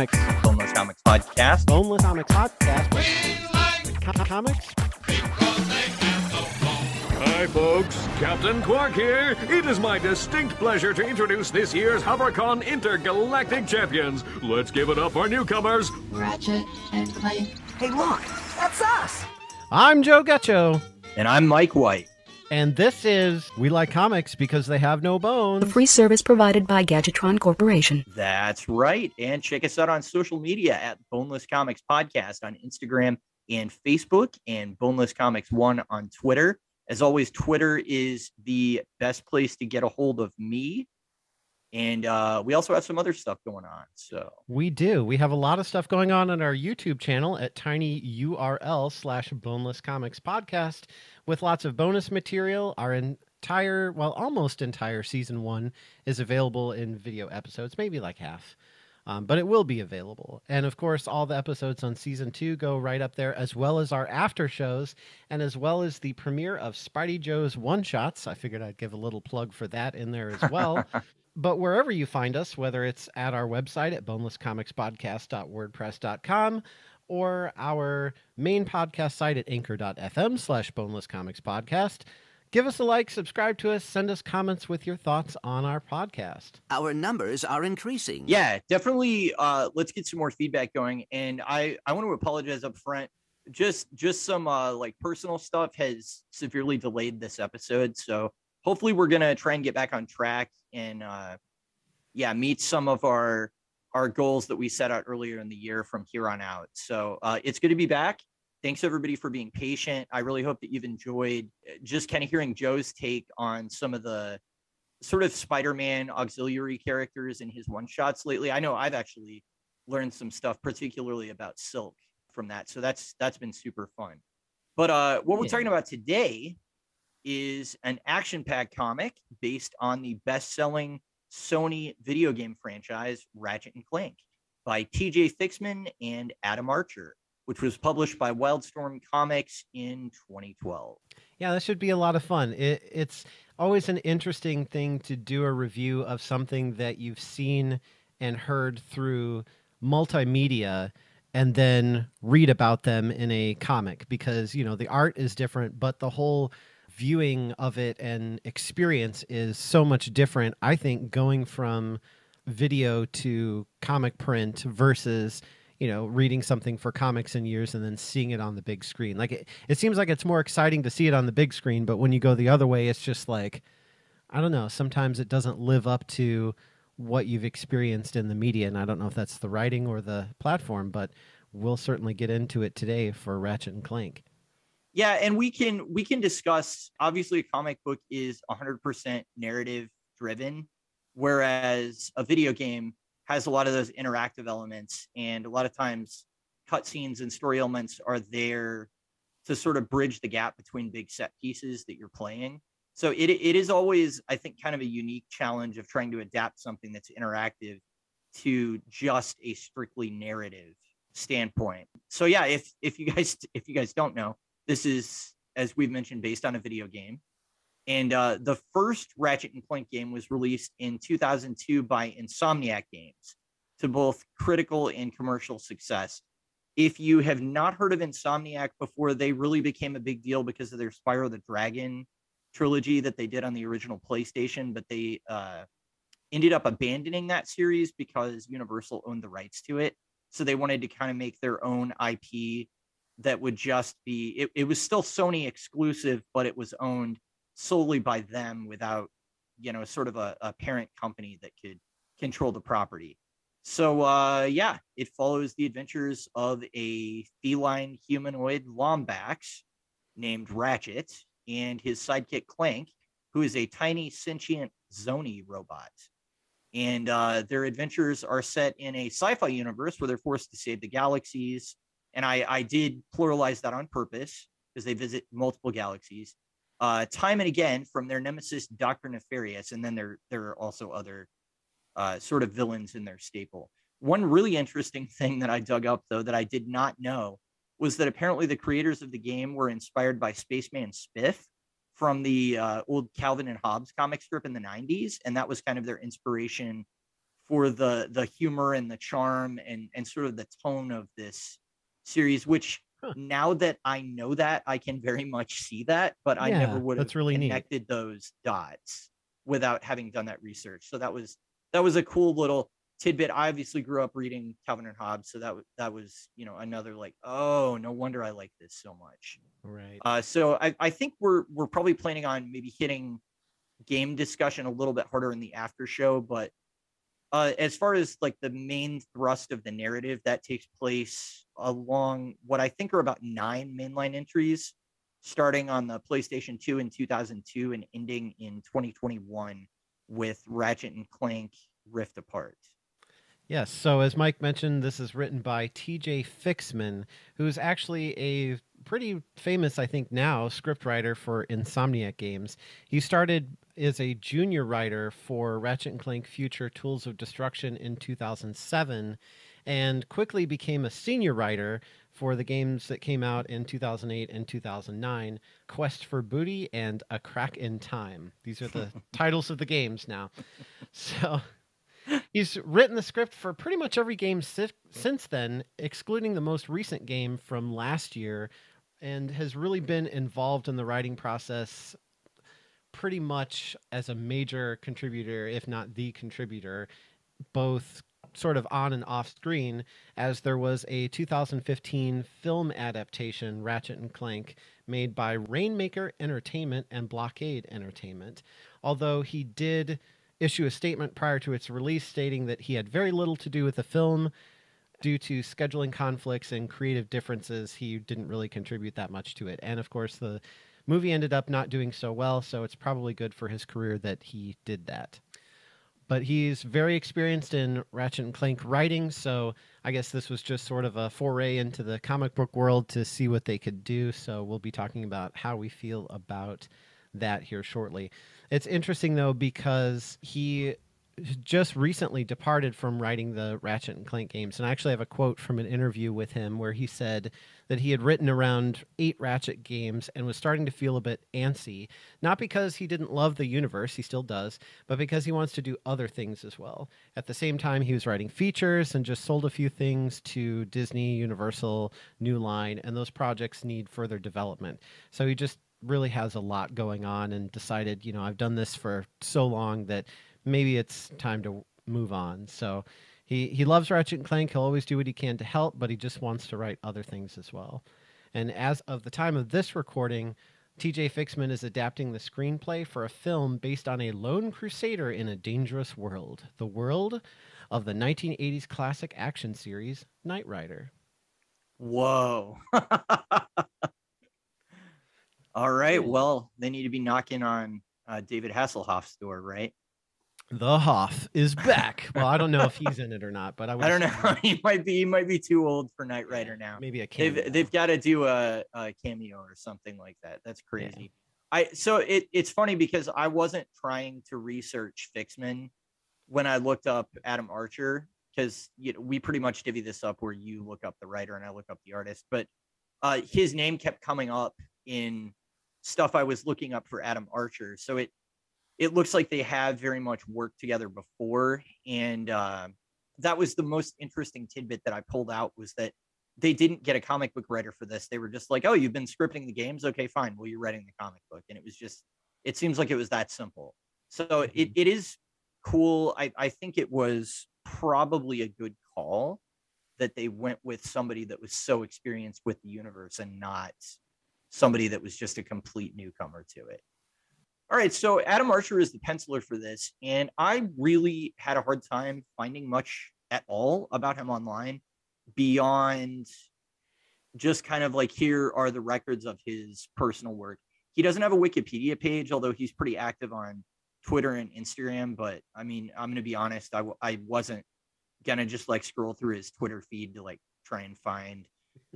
Comics. Comics. Boneless Comics Podcast. Boneless Comics Podcast. Co- comics? Hi, folks. Captain Qwark here. It is my distinct pleasure to introduce this year's HoverCon Intergalactic Champions. Let's give it up for newcomers. Ratchet and Clank. Hey, look, that's us. I'm Joe Gutcho, And I'm Mike White. And this is We Like Comics because they have no A bones. free service provided by Gadgetron Corporation. That's right. And check us out on social media at Boneless Comics Podcast on Instagram and Facebook, and Boneless Comics One on Twitter. As always, Twitter is the best place to get a hold of me. And uh, we also have some other stuff going on. So We do. We have a lot of stuff going on on our YouTube channel at tinyurl slash boneless comics podcast with lots of bonus material. Our entire, well, almost entire season one is available in video episodes, maybe like half. Um, but it will be available. And of course, all the episodes on season two go right up there, as well as our after shows, and as well as the premiere of Spidey Joe's one shots. I figured I'd give a little plug for that in there as well. but wherever you find us, whether it's at our website at bonelesscomicspodcast.wordpress.com or our main podcast site at anchor.fm slash boneless comics podcast, give us a like, subscribe to us, send us comments with your thoughts on our podcast. Our numbers are increasing. yeah, definitely. Uh, let's get some more feedback going. And I I want to apologize up front. Just just some uh, like personal stuff has severely delayed this episode. So hopefully we're gonna try and get back on track and uh, yeah, meet some of our our goals that we set out earlier in the year from here on out. So uh, it's good to be back. Thanks everybody for being patient. I really hope that you've enjoyed uh, just kind of hearing Joe's take on some of the sort of Spider-Man auxiliary characters in his one shots lately. I know I've actually learned some stuff, particularly about Silk from that. So that's that's been super fun. But uh what we're Yeah. talking about today is an action-packed comic based on the best-selling Sony video game franchise Ratchet and Clank by TJ Fixman and Adam Archer, which was published by Wildstorm Comics in 2012. Yeah, that should be a lot of fun. It, it's always an interesting thing to do a review of something that you've seen and heard through multimedia and then read about them in a comic because, you know, the art is different, but the whole viewing of it and experience is so much different. I think going from video to comic print versus you know reading something for comics in years and then seeing it on the big screen like it, it seems like it's more exciting to see it on the big screen but when you go the other way it's just like i don't know sometimes it doesn't live up to what you've experienced in the media and i don't know if that's the writing or the platform but we'll certainly get into it today for ratchet and clank Yeah, and we can we can discuss obviously a comic book is 100% narrative driven whereas a video game has a lot of those interactive elements and a lot of times cutscenes and story elements are there to sort of bridge the gap between big set pieces that you're playing. So it it is always I think kind of a unique challenge of trying to adapt something that's interactive to just a strictly narrative standpoint. So yeah, if if you guys if you guys don't know, this is, as we've mentioned, based on a video game. And uh, the first Ratchet and Clank game was released in 2002 by Insomniac Games to both critical and commercial success. If you have not heard of Insomniac before, they really became a big deal because of their Spyro the Dragon trilogy that they did on the original PlayStation, but they uh, ended up abandoning that series because Universal owned the rights to it. So they wanted to kind of make their own IP that would just be it, it was still Sony exclusive, but it was owned solely by them without, you know, sort of a, a parent company that could control the property. So uh yeah, it follows the adventures of a feline humanoid Lombax named Ratchet and his sidekick Clank, who is a tiny sentient Zoni robot. And uh, their adventures are set in a sci-fi universe where they're forced to save the galaxies. And I, I did pluralize that on purpose because they visit multiple galaxies, uh, time and again from their nemesis Doctor Nefarious, and then there there are also other uh, sort of villains in their staple. One really interesting thing that I dug up though that I did not know was that apparently the creators of the game were inspired by Spaceman Spiff from the uh, old Calvin and Hobbes comic strip in the 90s. And that was kind of their inspiration for the the humor and the charm and and sort of the tone of this series which now that i know that i can very much see that but i never would have that's really neat. connected those dots without having done that research so that was that was a cool little tidbit i obviously grew up reading calvin and hobbes so that that was you know another like oh no wonder i like this so much Right. uh, so I, I think we're we're probably planning on maybe hitting game discussion a little bit harder in the after show, but uh, as far as like the main thrust of the narrative, that takes place along what I think are about nine mainline entries, starting on the PlayStation 2 in 2002 and ending in 2021 with Ratchet and Clank Rift Apart. Yes. So, as Mike mentioned, this is written by TJ Fixman, who's actually a pretty famous, I think, now scriptwriter for Insomniac games. He started as a junior writer for Ratchet and Clank Future Tools of Destruction in 2007 and quickly became a senior writer for the games that came out in 2008 and 2009 Quest for Booty and A Crack in Time. These are the titles of the games now. So. He's written the script for pretty much every game si- since then, excluding the most recent game from last year, and has really been involved in the writing process pretty much as a major contributor, if not the contributor, both sort of on and off screen, as there was a 2015 film adaptation, Ratchet and Clank, made by Rainmaker Entertainment and Blockade Entertainment. Although he did issue a statement prior to its release stating that he had very little to do with the film. Due to scheduling conflicts and creative differences, he didn't really contribute that much to it. And of course, the movie ended up not doing so well, so it's probably good for his career that he did that. But he's very experienced in Ratchet and Clank writing, so I guess this was just sort of a foray into the comic book world to see what they could do. So we'll be talking about how we feel about that here shortly. It's interesting though because he just recently departed from writing the Ratchet and Clank games. And I actually have a quote from an interview with him where he said that he had written around eight Ratchet games and was starting to feel a bit antsy. Not because he didn't love the universe, he still does, but because he wants to do other things as well. At the same time, he was writing features and just sold a few things to Disney, Universal, New Line, and those projects need further development. So he just really has a lot going on and decided, you know, I've done this for so long that maybe it's time to move on. So he he loves Ratchet and Clank. He'll always do what he can to help, but he just wants to write other things as well. And as of the time of this recording, TJ Fixman is adapting the screenplay for a film based on a lone crusader in a dangerous world, the world of the 1980s classic action series Knight Rider. Whoa. All right. Well, they need to be knocking on uh, David Hasselhoff's door, right? The Hoff is back. Well, I don't know if he's in it or not, but I, I don't know. he might be. He might be too old for Knight Rider now. Maybe a cameo. They've they've got to do a, a cameo or something like that. That's crazy. I so it it's funny because I wasn't trying to research Fixman when I looked up Adam Archer because you know we pretty much divvy this up where you look up the writer and I look up the artist, but uh, his name kept coming up in stuff I was looking up for Adam Archer. So it it looks like they have very much worked together before, and uh, that was the most interesting tidbit that I pulled out was that they didn't get a comic book writer for this. They were just like, "Oh, you've been scripting the games, okay, fine. Well, you're writing the comic book," and it was just it seems like it was that simple. So it, it is cool. I, I think it was probably a good call that they went with somebody that was so experienced with the universe and not somebody that was just a complete newcomer to it. All right, so Adam Archer is the penciler for this, and I really had a hard time finding much at all about him online beyond just kind of like here are the records of his personal work. He doesn't have a Wikipedia page, although he's pretty active on Twitter and Instagram. But I mean, I'm going to be honest, I, w- I wasn't going to just like scroll through his Twitter feed to like try and find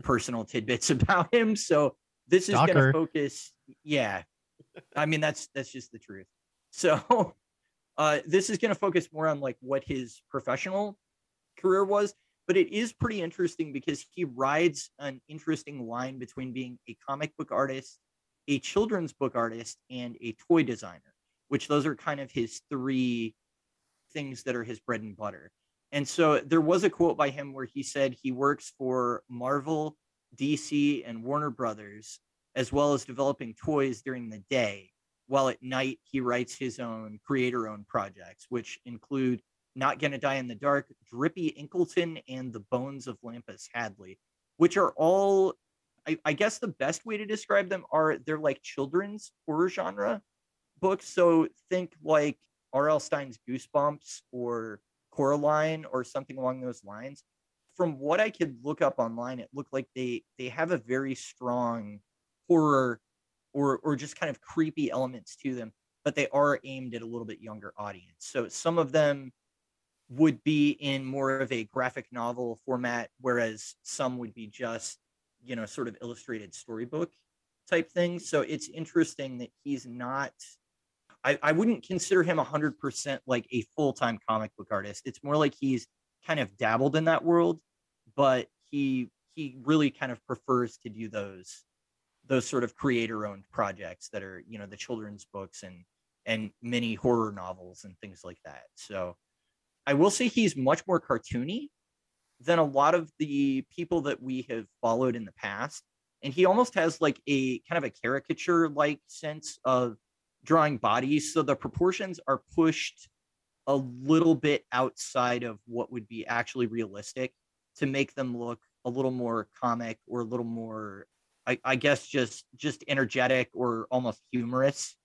personal tidbits about him. So this is going to focus. Yeah. I mean, that's, that's just the truth. So uh, this is going to focus more on like what his professional career was but it is pretty interesting because he rides an interesting line between being a comic book artist, a children's book artist, and a toy designer, which those are kind of his three things that are his bread and butter. And so there was a quote by him where he said he works for Marvel, DC, and Warner Brothers, as well as developing toys during the day, while at night he writes his own creator owned projects, which include Not Gonna Die in the Dark, Drippy Inkleton, and The Bones of Lampus Hadley, which are all, I, I guess the best way to describe them are they're like children's horror genre books. So think like R.L. Stine's Goosebumps or Coraline or something along those lines. From what I could look up online, it looked like they they have a very strong horror or or just kind of creepy elements to them, but they are aimed at a little bit younger audience. So some of them would be in more of a graphic novel format, whereas some would be just, you know, sort of illustrated storybook type things. So it's interesting that he's not I, I wouldn't consider him 100% like a full-time comic book artist. It's more like he's kind of dabbled in that world, but he he really kind of prefers to do those those sort of creator owned projects that are, you know, the children's books and and many horror novels and things like that. So I will say he's much more cartoony than a lot of the people that we have followed in the past. And he almost has like a kind of a caricature like sense of drawing bodies. So the proportions are pushed a little bit outside of what would be actually realistic to make them look a little more comic or a little more I, I, guess just just energetic or almost humorous.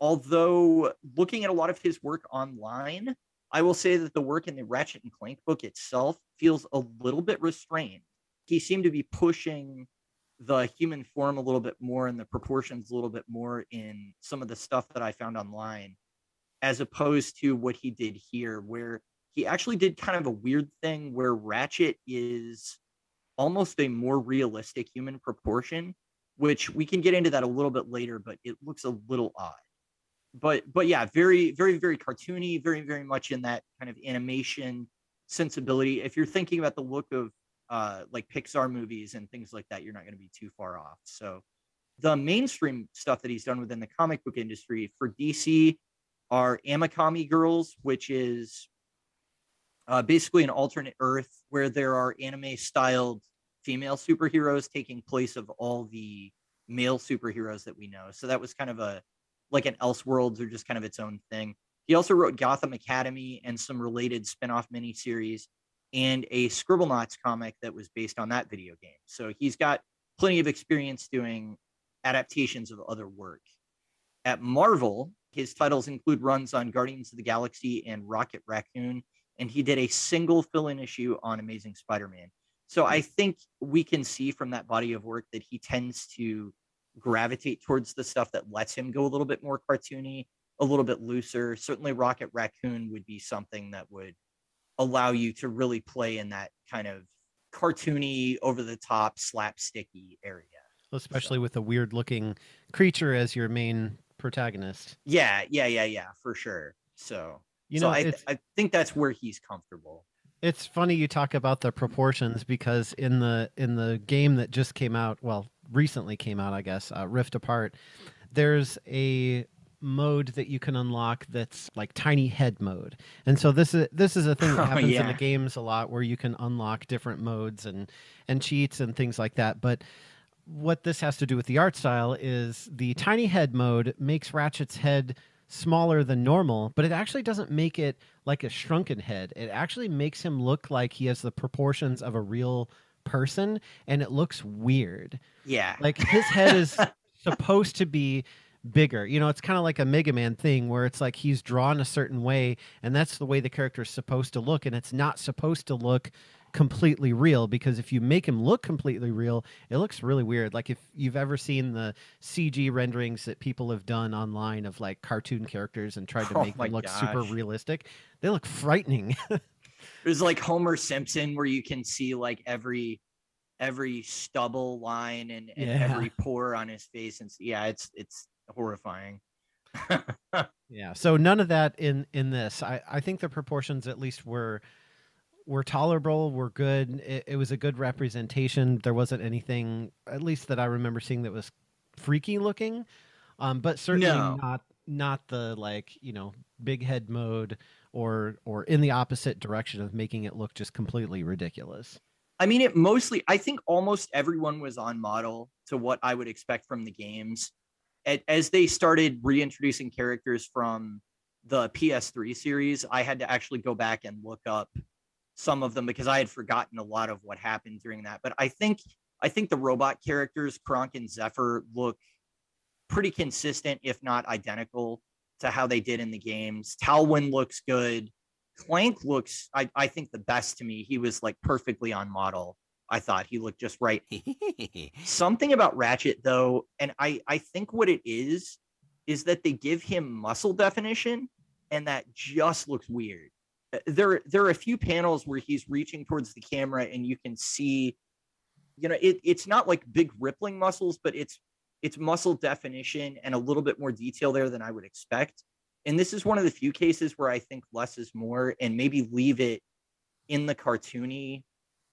Although looking at a lot of his work online i will say that the work in the ratchet and clank book itself feels a little bit restrained. He seemed to be pushing the human form a little bit more and the proportions a little bit more in some of the stuff that I found online, as opposed to what he did here, where he actually did kind of a weird thing where Ratchet is almost a more realistic human proportion, which we can get into that a little bit later, but it looks a little odd. But but yeah, very, very, very cartoony, very, very much in that kind of animation sensibility. If you're thinking about the look of uh, like Pixar movies and things like that, you're not going to be too far off. So the mainstream stuff that he's done within the comic book industry for DC are Ame-Comi Girls, which is uh, basically an alternate Earth where there are anime styled female superheroes taking place of all the male superheroes that we know. So that was kind of a like an Elseworlds or just kind of its own thing. He also wrote Gotham Academy and some related spin-off miniseries and a Scribblenauts comic that was based on that video game. So he's got plenty of experience doing adaptations of other work. At Marvel, his titles include runs on Guardians of the Galaxy and Rocket Raccoon, and he did a single fill in issue on Amazing Spider Man. So I mm. think we can see from that body of work that he tends to gravitate towards the stuff that lets him go a little bit more cartoony, a little bit looser. Certainly, Rocket Raccoon would be something that would allow you to really play in that kind of cartoony, over the top, slapsticky area. Especially so. with a weird looking creature as your main protagonist. Yeah, yeah, yeah, yeah, for sure. So, you know, so I, I think that's where he's comfortable. It's funny you talk about the proportions because in the in the game that just came out, well, recently came out, I guess, uh, Rift Apart, there's a mode that you can unlock that's like tiny head mode. And so this is this is a thing that oh, happens oh, yeah. in the games a lot where you can unlock different modes and and cheats and things like that. But what this has to do with the art style is the tiny head mode makes Ratchet's head smaller than normal, but it actually doesn't make it like a shrunken head. It actually makes him look like he has the proportions of a real person and it looks weird. Yeah. Like his head is supposed to be bigger. You know, it's kind of like a Mega Man thing where it's like he's drawn a certain way and that's the way the character is supposed to look and it's not supposed to look completely real because if you make him look completely real, it looks really weird. Like if you've ever seen the CG renderings that people have done online of like cartoon characters and tried to oh make them look gosh. super realistic, they look frightening. There's like Homer Simpson where you can see like every every stubble line and, and yeah. every pore on his face and yeah it's it's horrifying. yeah. So none of that in in this. I I think the proportions at least were were tolerable, were good. It, it was a good representation. There wasn't anything, at least that I remember seeing, that was freaky looking. Um, but certainly no. not not the like you know big head mode or or in the opposite direction of making it look just completely ridiculous. I mean, it mostly, I think almost everyone was on model to what I would expect from the games. As they started reintroducing characters from the PS3 series, I had to actually go back and look up some of them because I had forgotten a lot of what happened during that. But I think I think the robot characters, Cronk and Zephyr, look pretty consistent, if not identical, to how they did in the games. Talwyn looks good. Clank looks, I, I think, the best to me. He was like perfectly on model. I thought he looked just right. Something about Ratchet, though, and I, I think what it is, is that they give him muscle definition, and that just looks weird. There, there are a few panels where he's reaching towards the camera, and you can see, you know, it, it's not like big rippling muscles, but it's it's muscle definition and a little bit more detail there than I would expect. And this is one of the few cases where I think less is more and maybe leave it in the cartoony,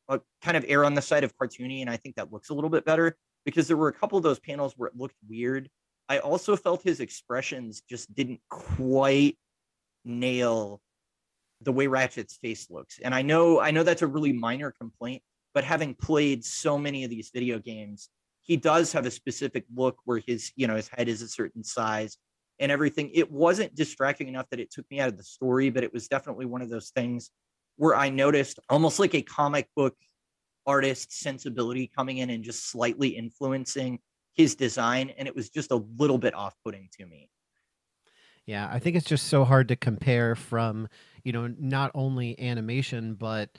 uh, kind of err on the side of cartoony. And I think that looks a little bit better because there were a couple of those panels where it looked weird. I also felt his expressions just didn't quite nail the way Ratchet's face looks. And I know I know that's a really minor complaint, but having played so many of these video games, he does have a specific look where his you know his head is a certain size and everything. It wasn't distracting enough that it took me out of the story but it was definitely one of those things where i noticed almost like a comic book artist sensibility coming in and just slightly influencing his design. And it was just a little bit off-putting to me. Yeah i think it's just so hard to compare from you know not only animation but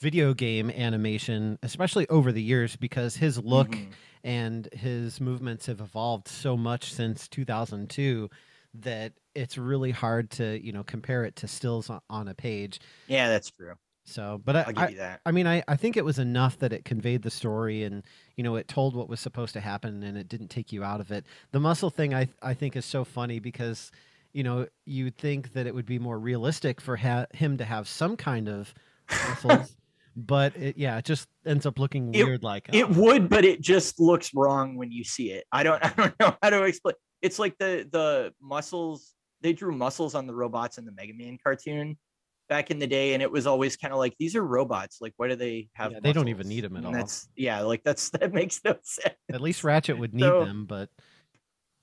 video game animation especially over the years because his look mm-hmm and his movements have evolved so much since 2002 that it's really hard to you know compare it to stills on, a page. Yeah, that's true. So, but I, I'll give you that. I, I mean, I, I think it was enough that it conveyed the story and, you know, it told what was supposed to happen and it didn't take you out of it. The muscle thing, I, I think is so funny because, you know, you'd think that it would be more realistic for ha- him to have some kind of muscles but it, yeah, it just ends up looking weird. It, like it oh. would, but it just looks wrong when you see it. I don't, I don't know how to explain. It's like the the muscles. They drew muscles on the robots in the Mega Man cartoon back in the day, and it was always kind of like these are robots. Like, why do they have? Yeah, they don't even need them at and all. That's yeah, like that's that makes no sense. At least Ratchet would need so, them, but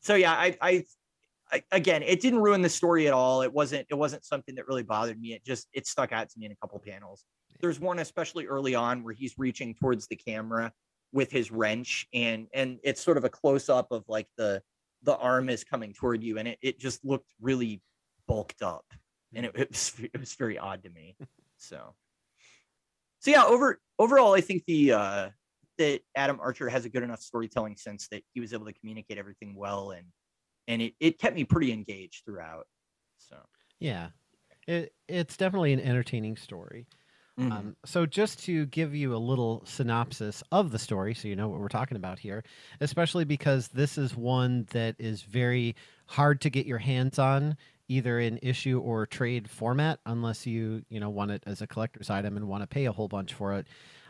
so yeah, I, I I, again, it didn't ruin the story at all. It wasn't. It wasn't something that really bothered me. It just it stuck out to me in a couple panels. There's one especially early on where he's reaching towards the camera with his wrench, and and it's sort of a close up of like the the arm is coming toward you, and it it just looked really bulked up, and it, it was it was very odd to me. So, so yeah, over overall, I think the uh that Adam Archer has a good enough storytelling sense that he was able to communicate everything well and and it, it kept me pretty engaged throughout. So yeah, it it's definitely an entertaining story. Mm-hmm. Um, so just to give you a little synopsis of the story, so you know what we're talking about here, especially because this is one that is very hard to get your hands on, either in issue or trade format, unless you you know want it as a collector's item and want to pay a whole bunch for it.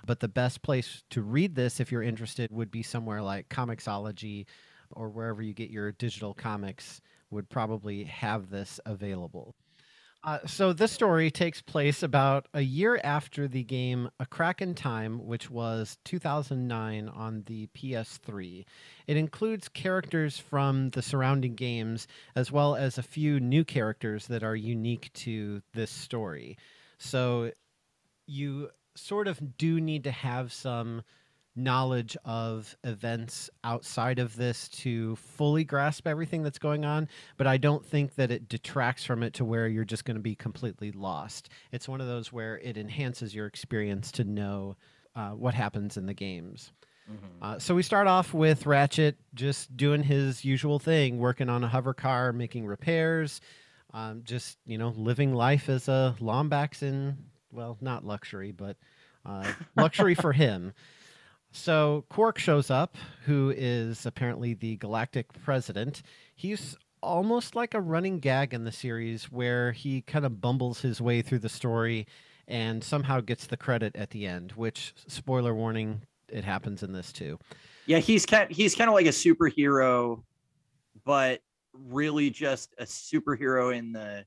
But the best place to read this, if you're interested, would be somewhere like Comixology or wherever you get your digital comics would probably have this available. Uh, so this story takes place about a year after the game A Crack in Time, which was 2009 on the PS3. It includes characters from the surrounding games, as well as a few new characters that are unique to this story. So you sort of do need to have some knowledge of events outside of this to fully grasp everything that's going on, but I don't think that it detracts from it to where you're just going to be completely lost. It's one of those where it enhances your experience to know uh, what happens in the games. Mm-hmm. Uh, so we start off with Ratchet just doing his usual thing, working on a hover car, making repairs, um, just you know living life as a Lombax in well, not luxury, but uh, luxury for him. So Qwark shows up, who is apparently the galactic president. He's almost like a running gag in the series where he kind of bumbles his way through the story and somehow gets the credit at the end, which spoiler warning, it happens in this too. Yeah, he's kind he's kind of like a superhero, but really just a superhero in the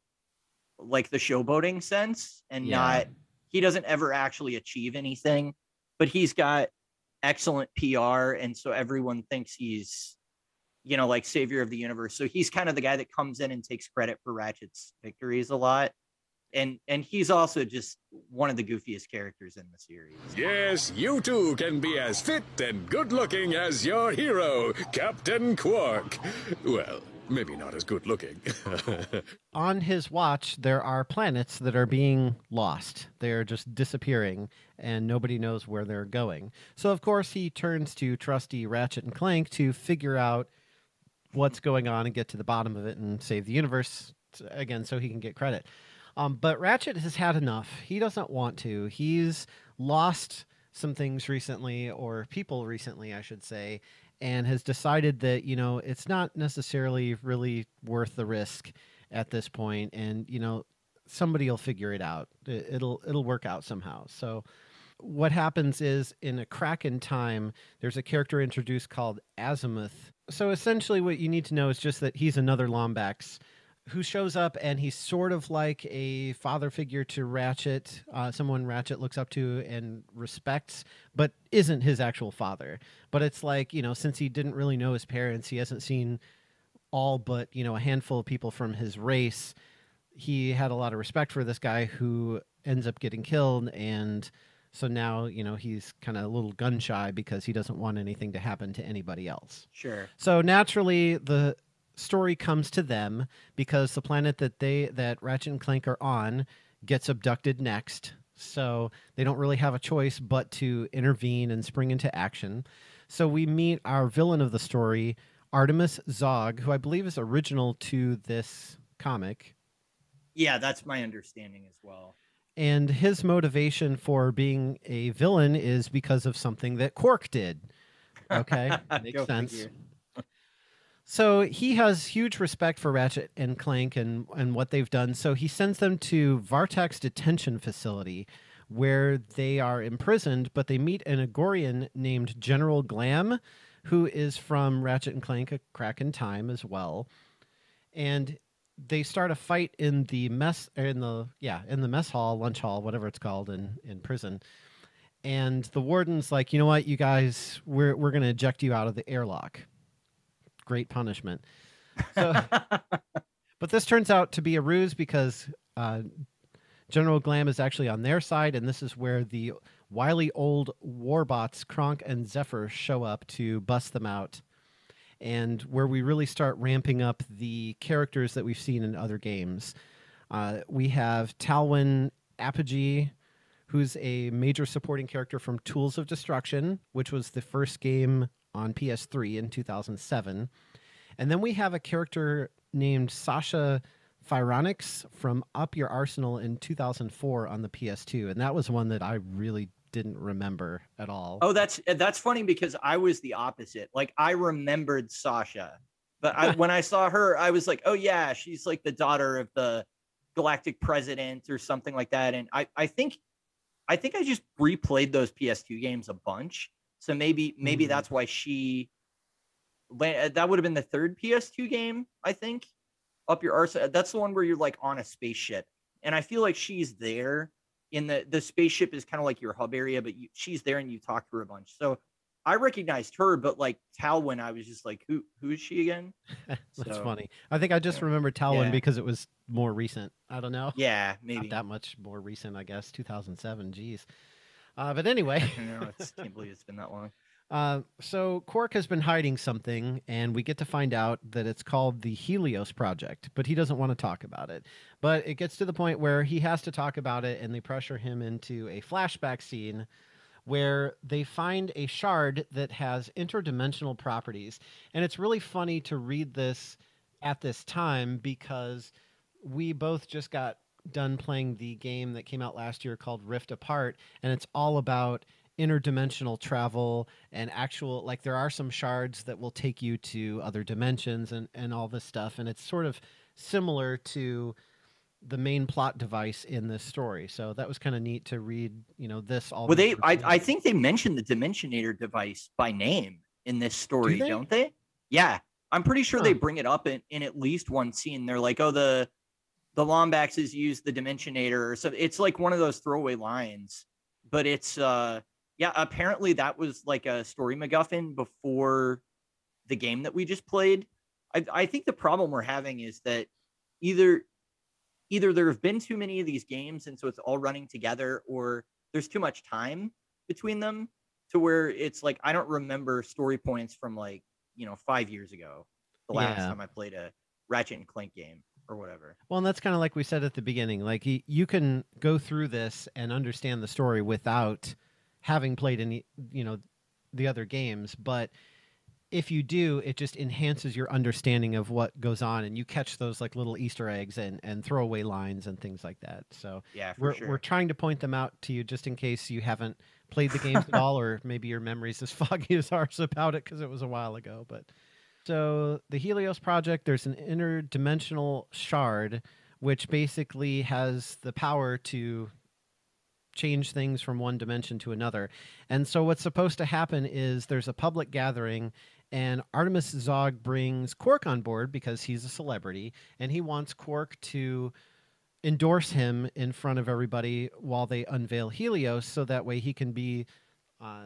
like the showboating sense and Yeah. not he doesn't ever actually achieve anything, but he's got excellent PR and so everyone thinks he's you know like savior of the universe. So he's kind of the guy that comes in and takes credit for Ratchet's victories a lot. And and he's also just one of the goofiest characters in the series. Yes, you too can be as fit and good looking as your hero, Captain Qwark. Well, maybe not as good looking. On his watch, there are planets that are being lost. They're just disappearing, and nobody knows where they're going. So, of course, he turns to trusty Ratchet and Clank to figure out what's going on and get to the bottom of it and save the universe again so he can get credit. Um, but Ratchet has had enough. He doesn't want to. He's lost some things recently, or people recently, I should say, and has decided that, you know, it's not necessarily really worth the risk at this point and you know somebody will figure it out. It- it'll it'll work out somehow. So what happens is in a crack in time there's a character introduced called azimuth. So essentially what you need to know is just that he's another lombax who shows up and he's sort of like a father figure to ratchet uh, someone ratchet looks up to and respects but isn't his actual father. But it's like you know since he didn't really know his parents he hasn't seen all but you know a handful of people from his race. He had a lot of respect for this guy who ends up getting killed and so now you know he's kind of a little gun shy because he doesn't want anything to happen to anybody else. Sure. so naturally the story comes to them because the planet that they that ratchet and clank are on gets abducted next so they don't really have a choice but to intervene and spring into action so we meet our villain of the story artemis zogg who i believe is original to this comic Yeah, that's my understanding as well. and his motivation for being a villain is because of something that Qwark did. Okay, makes sense. figure. So he has huge respect for Ratchet and Clank and and what they've done. So he sends them to Vartax detention facility where they are imprisoned, but they meet an Agorian named General Glam, who is from Ratchet and Clank: A Crack in Time as well. And they start a fight in the mess in the yeah in the mess hall lunch hall whatever it's called in in prison and the warden's like you know what you guys we're we're going to eject you out of the airlock great punishment so but this turns out to be a ruse because uh, general glam is actually on their side and this is where the wily old warbots cronk and zephyr show up to bust them out and where we really start ramping up the characters that we've seen in other games. Uh, we have Talwyn Apogee, who's a major supporting character from Tools of Destruction, which was the first game on PS3 in 2007. And then we have a character named Sasha Phyronix from Up Your Arsenal in 2004 on the PS2. And that was one that I really didn't remember at all. Oh, that's that's funny because I was the opposite. Like I remembered Sasha, but I, when I saw her, I was like, oh yeah, she's like the daughter of the galactic president or something like that. And I I think I think I just replayed those PS2 games a bunch. So maybe maybe Mhm. that's why she la- that would have been the third PS2 game, I think. Up your arse. That's the one where you're like on a spaceship. And I feel like she's there in the the spaceship is kind of like your hub area, but you, she's there and you talk to her a bunch. So I recognized her, but like Talwyn, I was just like, who who is she again? That's So, funny. I think I just yeah. remembered Talwyn Yeah. because it was more recent. I don't know. Yeah, Not maybe. that much more recent, I guess. 2007. Geez. Uh, but anyway, I can't believe it's been that long. uh, so Qwark has been hiding something, and we get to find out that it's called the Helios Project, but he doesn't want to talk about it. But it gets to the point where he has to talk about it, and they pressure him into a flashback scene where they find a shard that has interdimensional properties. And it's really funny to read this at this time because we both just got done playing the game that came out last year called Rift Apart, and it's all about interdimensional travel and actual like there are some shards that will take you to other dimensions and and all this stuff and it's sort of similar to the main plot device in this story so that was kind of neat to read you know this all Well, they I, I think they mentioned the Dimensionator device by name in this story, they? don't they? Yeah. I'm pretty sure they bring it up in, in at least one scene. They're like, oh, the the Lombaxes use the Dimensionator. So it's like one of those throwaway lines, but it's uh yeah, apparently that was like a story MacGuffin before the game that we just played. I, I think the problem we're having is that either either there have been too many of these games and so it's all running together, or there's too much time between them to where it's like I don't remember story points from like you know five years ago, the last Yeah. time I played a Ratchet and Clank game or whatever. Well, and that's kind of like we said at the beginning. Like you can go through this and understand the story without having played any, you know, the other games. But if you do, it just enhances your understanding of what goes on, and you catch those like little Easter eggs and and throwaway lines and things like that. So Yeah, we're sure. we're trying to point them out to you just in case you haven't played the games at all, or maybe your memory's as foggy as ours about it because it was a while ago. But so the Helios project, there's an interdimensional shard which basically has the power to change things from one dimension to another. And so what's supposed to happen is there's a public gathering and Artemis Zogg brings Qwark on board because he's a celebrity and he wants Qwark to endorse him in front of everybody while they unveil Helios so that way he can be uh,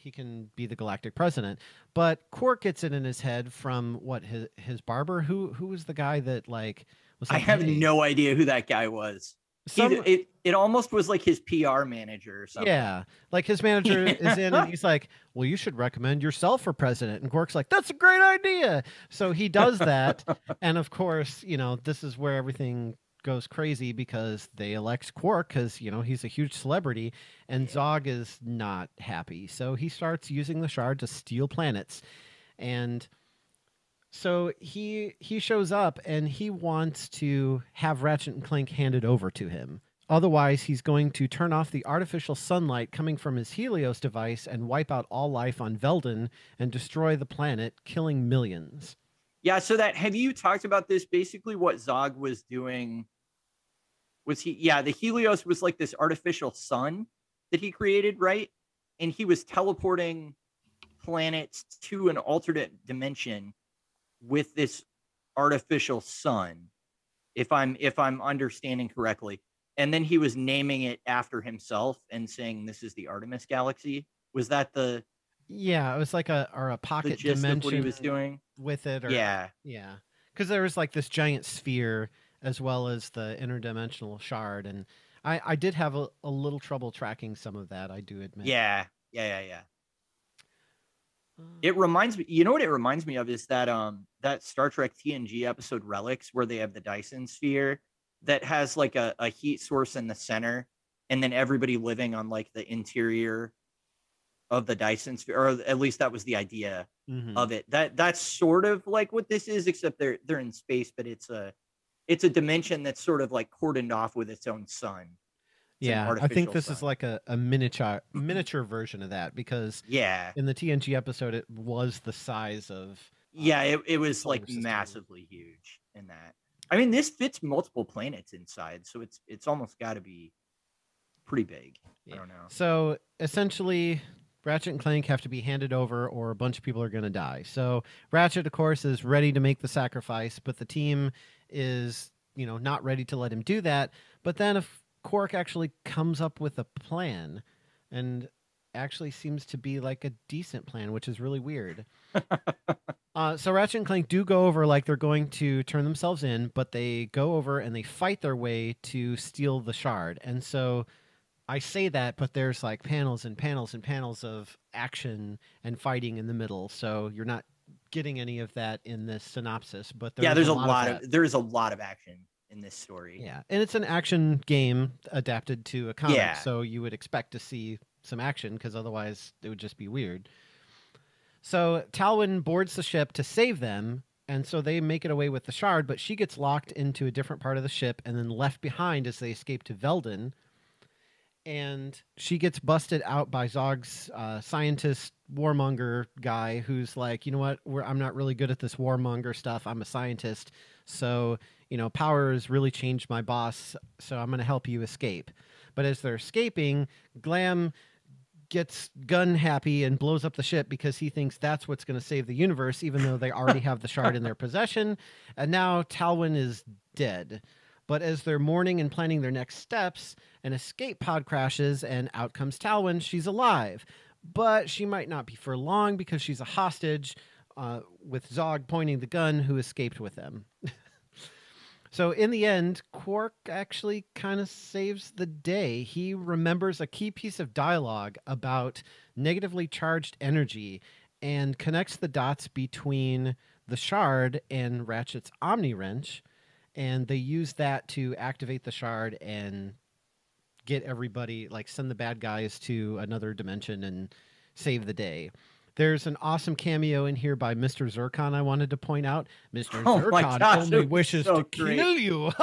he can be the galactic president. But Qwark gets it in his head from what his his barber who who was the guy that like was I have "Hey, no idea who that guy was. Some- it it almost was like his PR manager or something. Yeah. Like his manager is in and he's like, Well, you should recommend yourself for president. And Qwark's like, That's a great idea. So he does that. and of course, you know, this is where everything goes crazy because they elect Qwark because, you know, he's a huge celebrity and Zogg is not happy. So he starts using the shard to steal planets. And so he he shows up and he wants to have Ratchet and Clank handed over to him. Otherwise, he's going to turn off the artificial sunlight coming from his Helios device and wipe out all life on Veldin and destroy the planet, killing millions. Yeah, so that have you talked about this? Basically, what Zogg was doing was he, yeah, the Helios was like this artificial sun that he created, right? And he was teleporting planets to an alternate dimension with this artificial sun, if I'm if I'm understanding correctly. And then he was naming it after himself and saying this is the Artemis galaxy. Was that the, Yeah, it was like a or a pocket dimension what he was doing? with it. Or, Yeah. yeah, because there was like this giant sphere as well as the interdimensional shard, and I I did have a, a little trouble tracking some of that. I do admit. Yeah. Yeah. Yeah. Yeah. It reminds me, you know what it reminds me of is that um that Star Trek TNG episode Relics where they have the Dyson sphere that has like a, a heat source in the center and then everybody living on like the interior of the Dyson sphere, or at least that was the idea mhm. of it. That that's sort of like what this is, except they're they're in space, but it's a it's a dimension that's sort of like cordoned off with its own sun. It's yeah, I think this is like a, a miniature miniature version of that because Yeah. in the TNG episode it was the size of Yeah, it, it was like system. massively huge in that. I mean, this fits multiple planets inside, so it's it's almost got to be pretty big. Yeah. I don't know. So essentially, Ratchet and Clank have to be handed over, or a bunch of people are going to die. So Ratchet, of course, is ready to make the sacrifice, but the team is, you know, not ready to let him do that. But then, if Qwark actually comes up with a plan, and actually seems to be like a decent plan, which is really weird. uh, so Ratchet and Clank do go over like they're going to turn themselves in, but they go over and they fight their way to steal the shard. And so I say that, but there's like panels and panels and panels of action and fighting in the middle. So you're not getting any of that in this synopsis. But yeah, there's a lot, that. of, there's a lot of action in this story. Yeah, and it's an action game adapted to a comic, Yeah. so you would expect to see some action because otherwise it would just be weird. So Talwyn boards the ship to save them, and so they make it away with the shard, but she gets locked into a different part of the ship and then left behind as they escape to Veldin. And she gets busted out by Zogg's uh, scientist warmonger guy, who's like, you know what, We're, I'm not really good at this warmonger stuff. I'm a scientist, so you know, power has really changed my boss, so I'm going to help you escape. But as they're escaping, Glam gets gun happy and blows up the ship because he thinks that's what's going to save the universe, even though they already have the shard in their possession. And now Talwyn is dead. But as they're mourning and planning their next steps, an escape pod crashes and out comes Talwyn. She's alive, but she might not be for long because she's a hostage, uh, with Zogg pointing the gun who escaped with them. so in the end, Qwark actually kind of saves the day. He remembers a key piece of dialogue about negatively charged energy and connects the dots between the shard and Ratchet's Omni Wrench, and they use that to activate the shard and get everybody like send the bad guys to another dimension and save the day. There's an awesome cameo in here by Mr. Zurkon I wanted to point out. Mr. Oh my Zurkon gosh, only wishes so to great. kill you.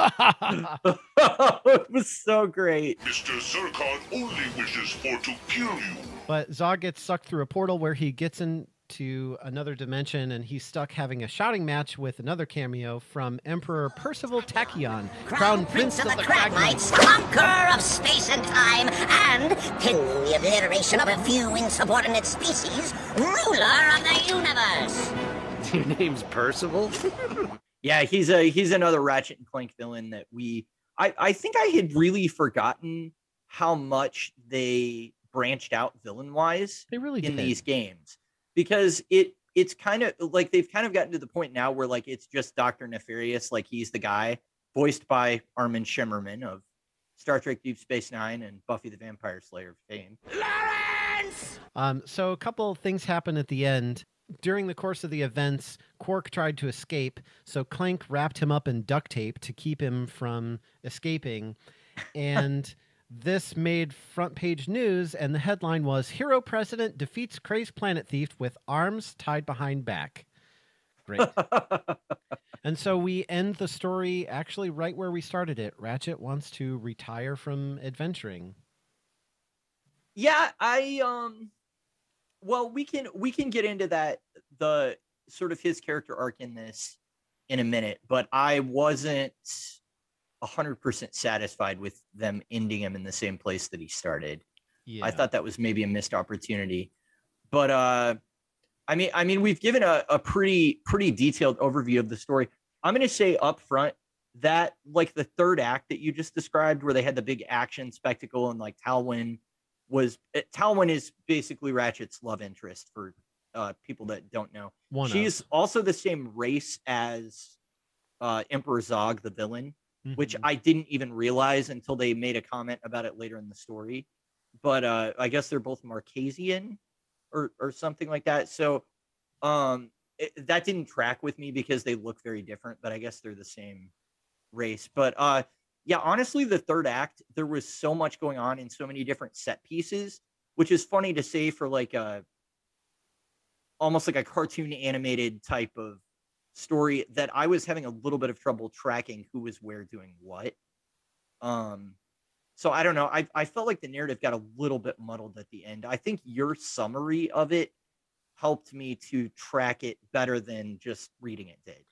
it was so great. Mr. Zurkon only wishes for to kill you. But Zogg gets sucked through a portal where he gets into another dimension and he's stuck having a shouting match with another cameo from Emperor Percival Tachyon, Crown Prince, of the Cragmites. conqueror of space and time, and, pending the obliteration of a few insubordinate species, ruler of the universe. Your name's Percival? Yeah, he's a he's another Ratchet and Clank villain that we I I think I had really forgotten how much they branched out villain wise They really in did. these games because it it's kind of like they've kind of gotten to the point now where like it's just Doctor Nefarious, like he's the guy voiced by Armin Shimerman of Star Trek Deep Space Nine and Buffy the Vampire Slayer fame. Um, so a couple things happen at the end. During the course of the events, Qwark tried to escape, so Clank wrapped him up in duct tape to keep him from escaping. And this made front page news, and the headline was Hero President defeats crazed planet thief with arms tied behind back. Great. and so we end the story actually right where we started it. Ratchet wants to retire from adventuring. Yeah, I um well, we can we can get into that the sort of his character arc in this in a minute, but I wasn't 100% satisfied with them ending him in the same place that he started. Yeah. I thought that was maybe a missed opportunity. But uh I mean I mean we've given a, a pretty pretty detailed overview of the story. I'm gonna say up front that like the third act that you just described where they had the big action spectacle and like Talwyn was uh, Talwyn is basically Ratchet's love interest for uh people that don't know. One of. She's also the same race as uh Emperor Zogg, the villain which Mhm. I didn't even realize until they made a comment about it later in the story. But uh, I guess they're both Markazian or or something like that. So um, it, that didn't track with me because they look very different. But I guess they're the same race. But uh, yeah, honestly, the third act there was so much going on in so many different set pieces, which is funny to say for like a almost like a cartoon animated type of story that I was having a little bit of trouble tracking who was where doing what. Um, so I don't know. I, I felt like the narrative got a little bit muddled at the end. I think your summary of it helped me to track it better than just reading it did,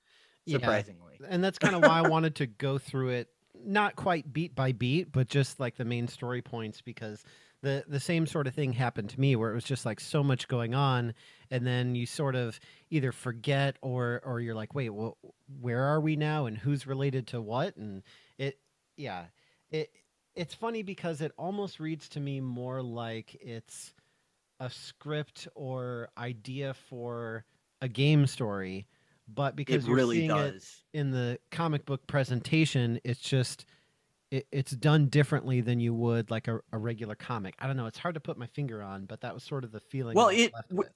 Yeah. surprisingly. and that's kind of why I wanted to go through it not quite beat by beat, but just like the main story points because the the same sort of thing happened to me where it was just like so much going on and then you sort of either forget or or you're like, "Wait, well where are we now and who's related to what?" and it yeah, it it's funny because it almost reads to me more like it's a script or idea for a game story, but because It you're really seeing it does. in the comic book presentation, it's just it, it's done differently than you would like a, a regular comic. I don't know. It's hard to put my finger on, but that was sort of the feeling. Well, it w-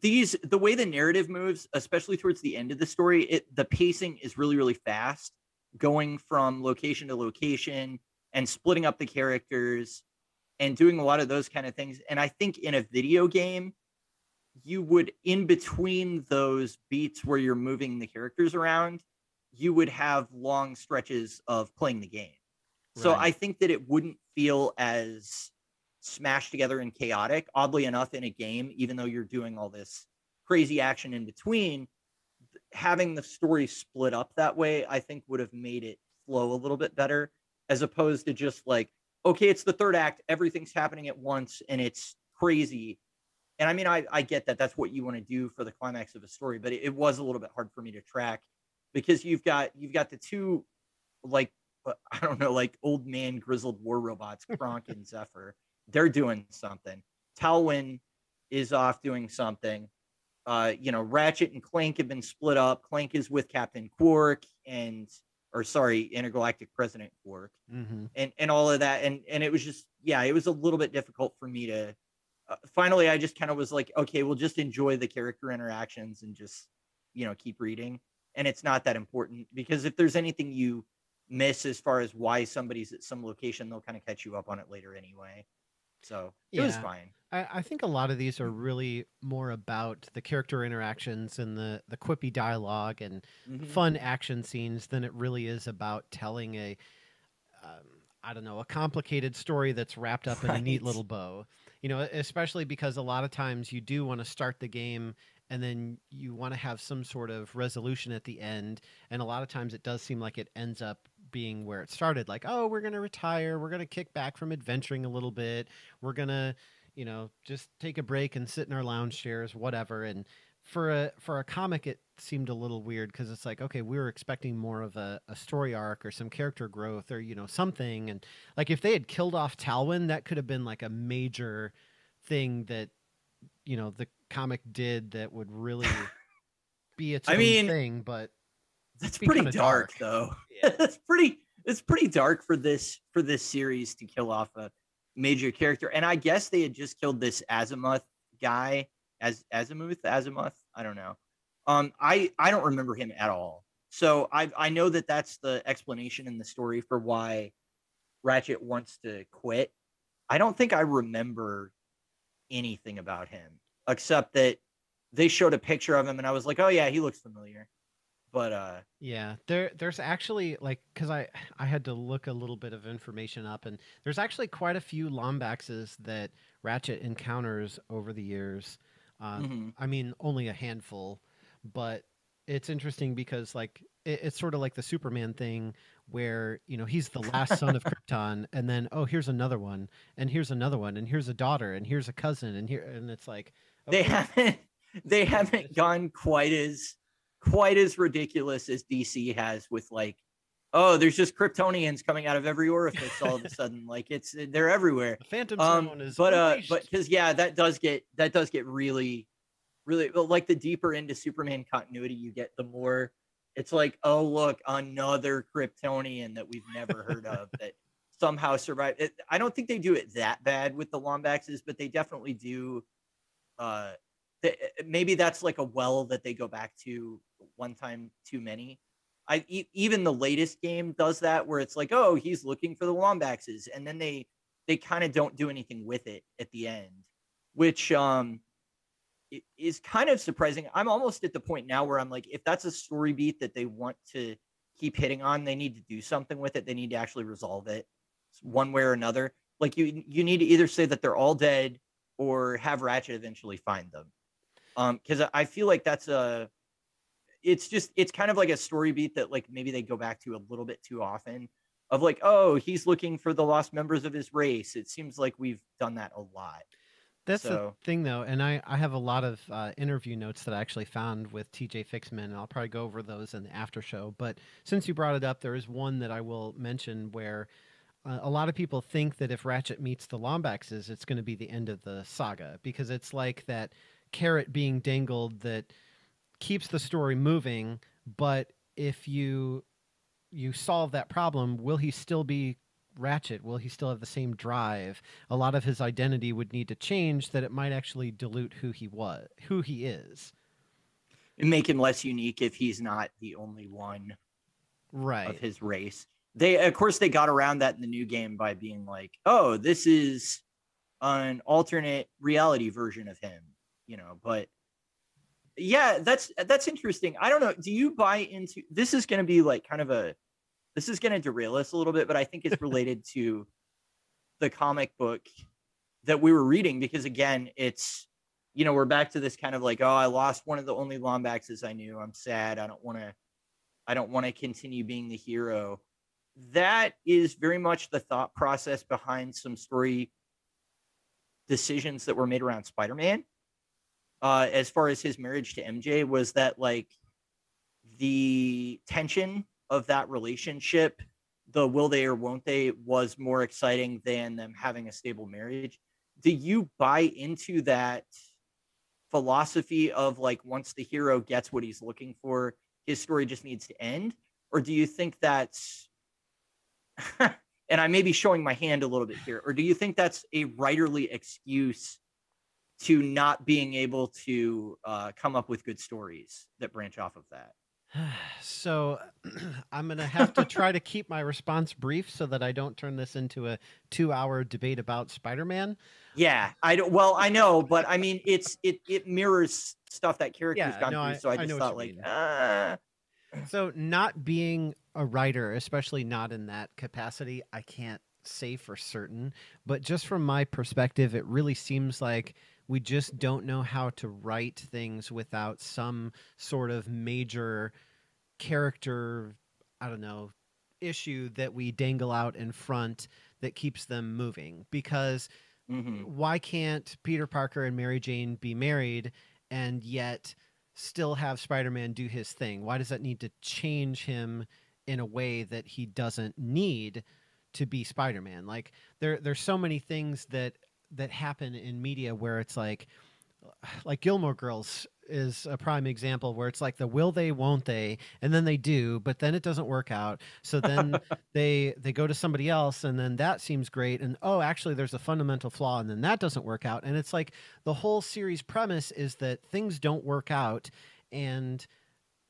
these the way the narrative moves, especially towards the end of the story, it the pacing is really really fast, going from location to location and splitting up the characters and doing a lot of those kind of things. And I think in a video game, you would in between those beats where you're moving the characters around, you would have long stretches of playing the game. So Right. I think that it wouldn't feel as smashed together and chaotic. Oddly enough, in a game, even though you're doing all this crazy action in between, having the story split up that way, I think would have made it flow a little bit better, as opposed to just like, okay, it's the third act, everything's happening at once, and it's crazy. And I mean, I, I get that that's what you want to do for the climax of a story, but it, it was a little bit hard for me to track because you've got you've got the two like I don't know, like old man grizzled war robots, Cronk and Zephyr. They're doing something. Talwyn is off doing something. Uh, you know, Ratchet and Clank have been split up. Clank is with Captain Qwark and or sorry, Intergalactic President Qwark Mm-hmm. and and all of that and and it was just yeah it was a little bit difficult for me to uh, finally i just kind of was like okay we'll just enjoy the character interactions and just you know keep reading and it's not that important because if there's anything you miss as far as why somebody's at some location they'll kind of catch you up on it later anyway. So it was fine. I, I think a lot of these are really more about the character interactions and the the quippy dialogue and Mhm. fun action scenes than it really is about telling a um, I don't know a complicated story that's wrapped up in a neat little bow. You know, especially because a lot of times you do want to start the game and then you want to have some sort of resolution at the end, and a lot of times it does seem like it ends up being where it started like oh we're going to retire we're going to kick back from adventuring a little bit we're going to you know just take a break and sit in our lounge chairs whatever and for a for a comic it seemed a little weird because it's like okay we were expecting more of a, a story arc or some character growth or you know something and like if they had killed off talwyn that could have been like a major thing that you know the comic did that would really be its I mean, thing but that's pretty dark, dark. though. Yeah. that's pretty it's pretty dark for this for this series to kill off a major character. And i guess they had just killed this azimuth guy as azimuth? Azimuth? I don't know. Um i i don't remember him at all. So i i know that that's the explanation in the story for why ratchet wants to quit. I don't think i remember anything about him except that they showed a picture of him and i was like oh yeah he looks familiar but uh Yeah, there there's actually like cuz I I had to look a little bit of information up and there's actually quite a few Lombaxes that Ratchet encounters over the years. Uh, mhm. I mean, only a handful, but it's interesting because like it, it's sort of like the Superman thing where, you know, he's the last son of Krypton and then oh, here's another one and here's another one and here's a daughter and here's a cousin and here and it's like they haven't they haven't gone quite as quite as ridiculous as DC has with like oh there's just Kryptonians coming out of every orifice all of a sudden. Like it's they're everywhere. The Phantom um Zone is but uh but because yeah that does get that does get really really well, like the deeper into Superman continuity you get the more it's like oh look another Kryptonian that we've never heard of that somehow survived. It, I don't think they do it that bad with the Lombaxes but they definitely do uh th- maybe that's like a well that they go back to one time too many I e- even the latest game does that where it's like, oh, he's looking for the Lombaxes, and then they they kind of don't do anything with it at the end, which um is kind of surprising. I'm almost at the point now where I'm like, if that's a story beat that they want to keep hitting on, they need to do something with it. They need to actually resolve it one way or another. Like you you need to either say that they're all dead or have Ratchet eventually find them. Um, because I feel like that's a it's just it's kind of like a story beat that like maybe they go back to a little bit too often of like oh he's looking for the lost members of his race it seems like we've done that a lot That's So- the thing, though, and I, I have a lot of uh, interview notes that I actually found with TJ Fixman, and I'll probably go over those in the after show. But since you brought it up, there is one that I will mention where uh, a lot of people think that if Ratchet meets the Lombaxes, it's going to be the end of the saga because it's like that carrot being dangled that keeps the story moving. But if you you solve that problem, will he still be Ratchet? Will he still have the same drive? A lot of his identity would need to change that it might actually dilute who he was, who he is. and make him less unique if he's not the only one Right. of his race they of course they got around that in the new game by being like oh this is an alternate reality version of him you know but yeah that's that's interesting. I don't know do you buy into this is going to be like kind of a this is going to derail us a little bit but i think it's related to the comic book that we were reading because again it's you know we're back to this kind of like oh i lost one of the only lombaxes i knew. I'm sad. I don't want to i don't want to continue being the hero. That is very much the thought process behind some story decisions that were made around spider-man uh as far as his marriage to mj was that like the tension of that relationship the will they or won't they was more exciting than them having a stable marriage. Do you buy into that philosophy of like once the hero gets what he's looking for, his story just needs to end? Or do you think that's and I may be showing my hand a little bit here, or do you think that's a writerly excuse to not being able to uh, come up with good stories that branch off of that? so I'm going to have to try to keep my response brief so that I don't turn this into a two hour debate about Spider Man. Yeah, I don't. Well, I know, but I mean, it's it it mirrors stuff that characters Yeah, gone no, through. So I I just thought, like, uh, So, not being a writer, especially not in that capacity, I can't say for certain. But just from my perspective, it really seems like we just don't know how to write things without some sort of major character, I don't know, issue that we dangle out in front that keeps them moving. Because mhm. why can't Peter Parker and Mary Jane be married and yet still have Spider-Man do his thing? Why does that need to change him in a way that he doesn't need to be Spider-Man? Like there there's so many things that that happen in media where it's like like Gilmore Girls is a prime example where it's like the will they won't they and then they do but then it doesn't work out. So then they they go to somebody else and then that seems great and oh actually there's a fundamental flaw and then that doesn't work out. And it's like the whole series premise is that things don't work out and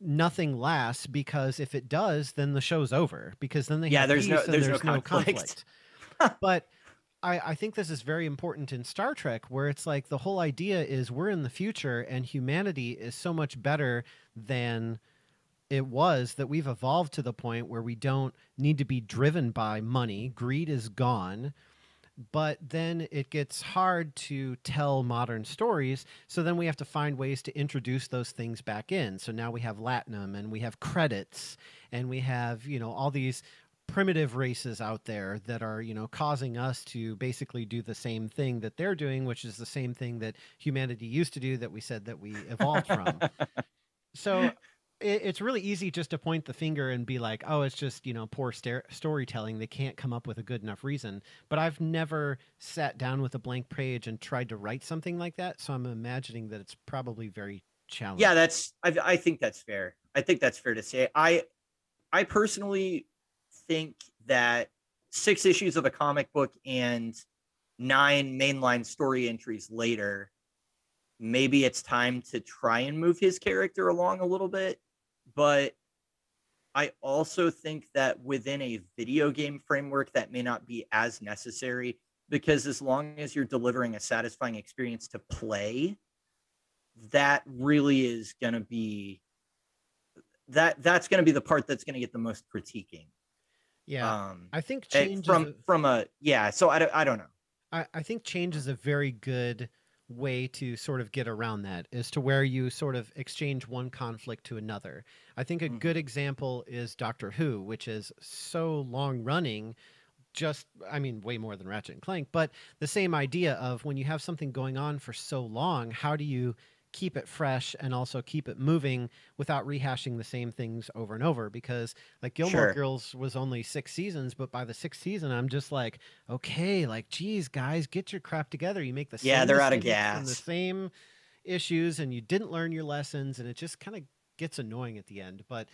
nothing lasts because if it does then the show's over because then they Yeah, there's no- there's no there's no conflict. conflict. But I, I think this is very important in Star Trek, where it's like the whole idea is we're in the future and humanity is so much better than it was that we've evolved to the point where we don't need to be driven by money. Greed is gone. But then it gets hard to tell modern stories. So then we have to find ways to introduce those things back in. So now we have Latinum and we have credits and we have, you know, all these primitive races out there that are you know causing us to basically do the same thing that they're doing which is the same thing that humanity used to do that we said that we evolved from so it, it's really easy just to point the finger and be like oh it's just you know poor star- storytelling they can't come up with a good enough reason but i've never sat down with a blank page and tried to write something like that so i'm imagining that it's probably very challenging yeah, that's. I, I think that's fair. I think that's fair to say. I, I personally think that six issues of a comic book and nine mainline story entries later, maybe it's time to try and move his character along a little bit. But I also think that within a video game framework, that may not be as necessary because as long as you're delivering a satisfying experience to play, that really is going to be that that's going to be the part that's going to get the most critiquing yeah um i think eh, change from a- from a yeah so I, don't- I don't know I, I think change is a very good way to sort of get around that is to where you sort of exchange one conflict to another. I think a Mhm. good example is Doctor Who, which is so long running, just I mean way more than Ratchet and Clank, but the same idea of when you have something going on for so long, how do you keep it fresh and also keep it moving without rehashing the same things over and over because like Gilmore Sure. Girls was only 6 seasons but by the 6th season I'm just like okay like geez guys get your crap together. You make the Yeah, same they're out of and the same issues and you didn't learn your lessons and it just kind of gets annoying at the end. But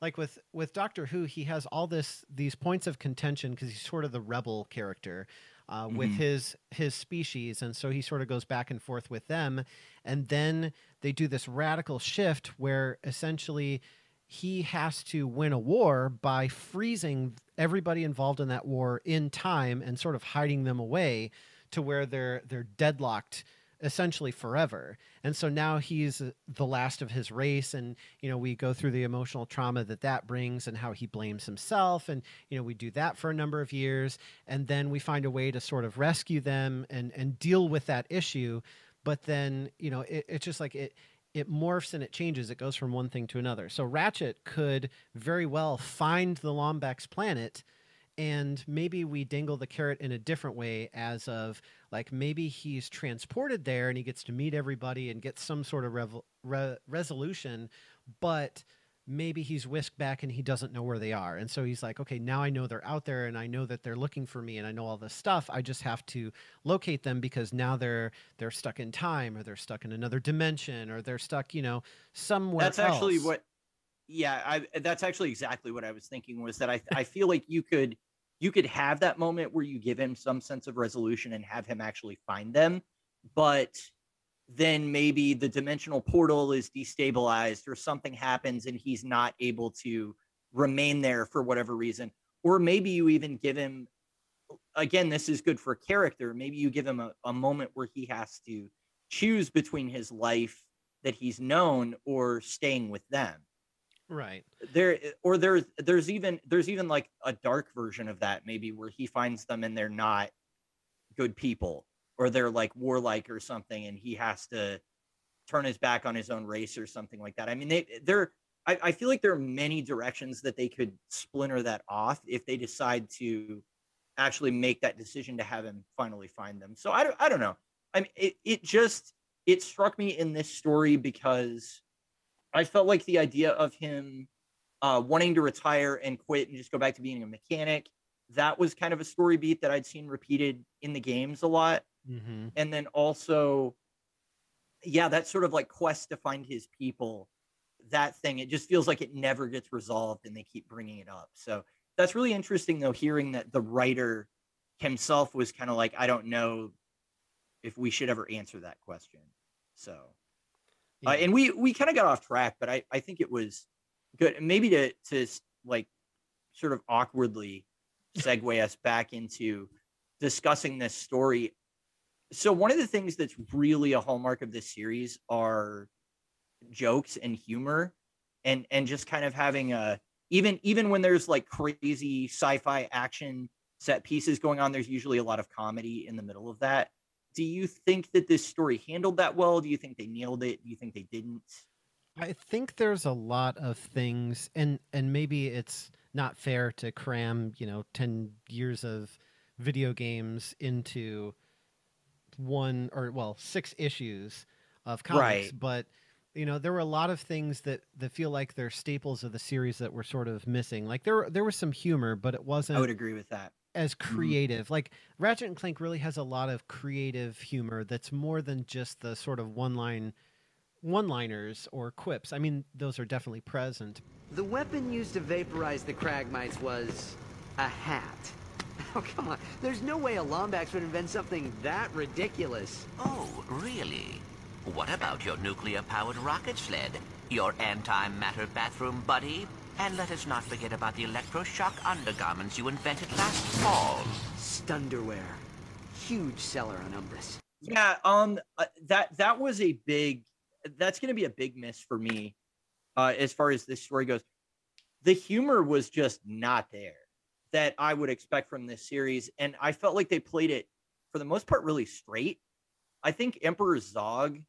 like with with Doctor Who he has all this these points of contention because he's sort of the rebel character uh, with Mhm. his his species and so he sort of goes back and forth with them and then they do this radical shift where essentially he has to win a war by freezing everybody involved in that war in time and sort of hiding them away to where they're they're deadlocked essentially forever. And so now he's uh, the last of his race and you know we go through the emotional trauma that that brings and how he blames himself and you know we do that for a number of years and then we find a way to sort of rescue them and and deal with that issue. But then you know it, it's just like it it morphs and it changes. It goes from one thing to another. So ratchet could very well find the lombax planet and maybe we dangle the carrot in a different way as of like maybe he's transported there and he gets to meet everybody and get some sort of revel- re- resolution but maybe he's whisked back and he doesn't know where they are. And so he's like, okay, now I know they're out there and I know that they're looking for me and I know all this stuff. I just have to locate them because now they're they're stuck in time or they're stuck in another dimension or they're stuck, you know, somewhere That's actually else. what yeah, I uh, that's actually exactly what I was thinking was that I I feel like you could you could have that moment where you give him some sense of resolution and have him actually find them, but then maybe the dimensional portal is destabilized or something happens and he's not able to remain there for whatever reason. Or maybe you even give him, again, this is good for character. Maybe you give him a, a moment where he has to choose between his life that he's known or staying with them right. there or there's there's even there's even like a dark version of that maybe where he finds them and they're not good people or they're like warlike or something and he has to turn his back on his own race or something like that. I mean they they're I, I feel like there are many directions that they could splinter that off if they decide to actually make that decision to have him finally find them. So i don't, I don't know. I mean it, it just it struck me in this story because I felt like the idea of him uh, wanting to retire and quit and just go back to being a mechanic, that was kind of a story beat that I'd seen repeated in the games a lot. Mm-hmm. And then also, yeah, that sort of like quest to find his people, that thing, it just feels like it never gets resolved and they keep bringing it up. So that's really interesting, though, hearing that the writer himself was kind of like, I don't know if we should ever answer that question. So uh, and we we kind of got off track, but I I think it was good. Maybe to to like sort of awkwardly segue us back into discussing this story. So one of the things that's really a hallmark of this series are jokes and humor, and and just kind of having a even even when there's like crazy sci-fi action set pieces going on, there's usually a lot of comedy in the middle of that do you think that this story handled that well? Do you think they nailed it? Do you think they didn't? I think there's a lot of things, and and maybe it's not fair to cram you know ten years of video games into one or well six issues of comics, Right. but you know there were a lot of things that that feel like they're staples of the series that were sort of missing. Like there there was some humor, but it wasn't I would agree with that. As mm-hmm. creative. Like Ratchet and Clank really has a lot of creative humor that's more than just the sort of one line one liners or quips. I mean, those are definitely present. The weapon used to vaporize the Cragmites was a hat. Oh, come on. There's no way a Lombax would invent something that ridiculous. Oh, really? What about your nuclear-powered rocket sled? Your antimatter bathroom buddy? And let us not forget about the electroshock undergarments you invented last fall. Stunderwear. Huge seller on Umbris. Yeah, um, uh, that that was a big. That's going to be a big miss for me, uh, as far as this story goes. The humor was just not there that I would expect from this series, and I felt like they played it for the most part really straight. I think Emperor Zogg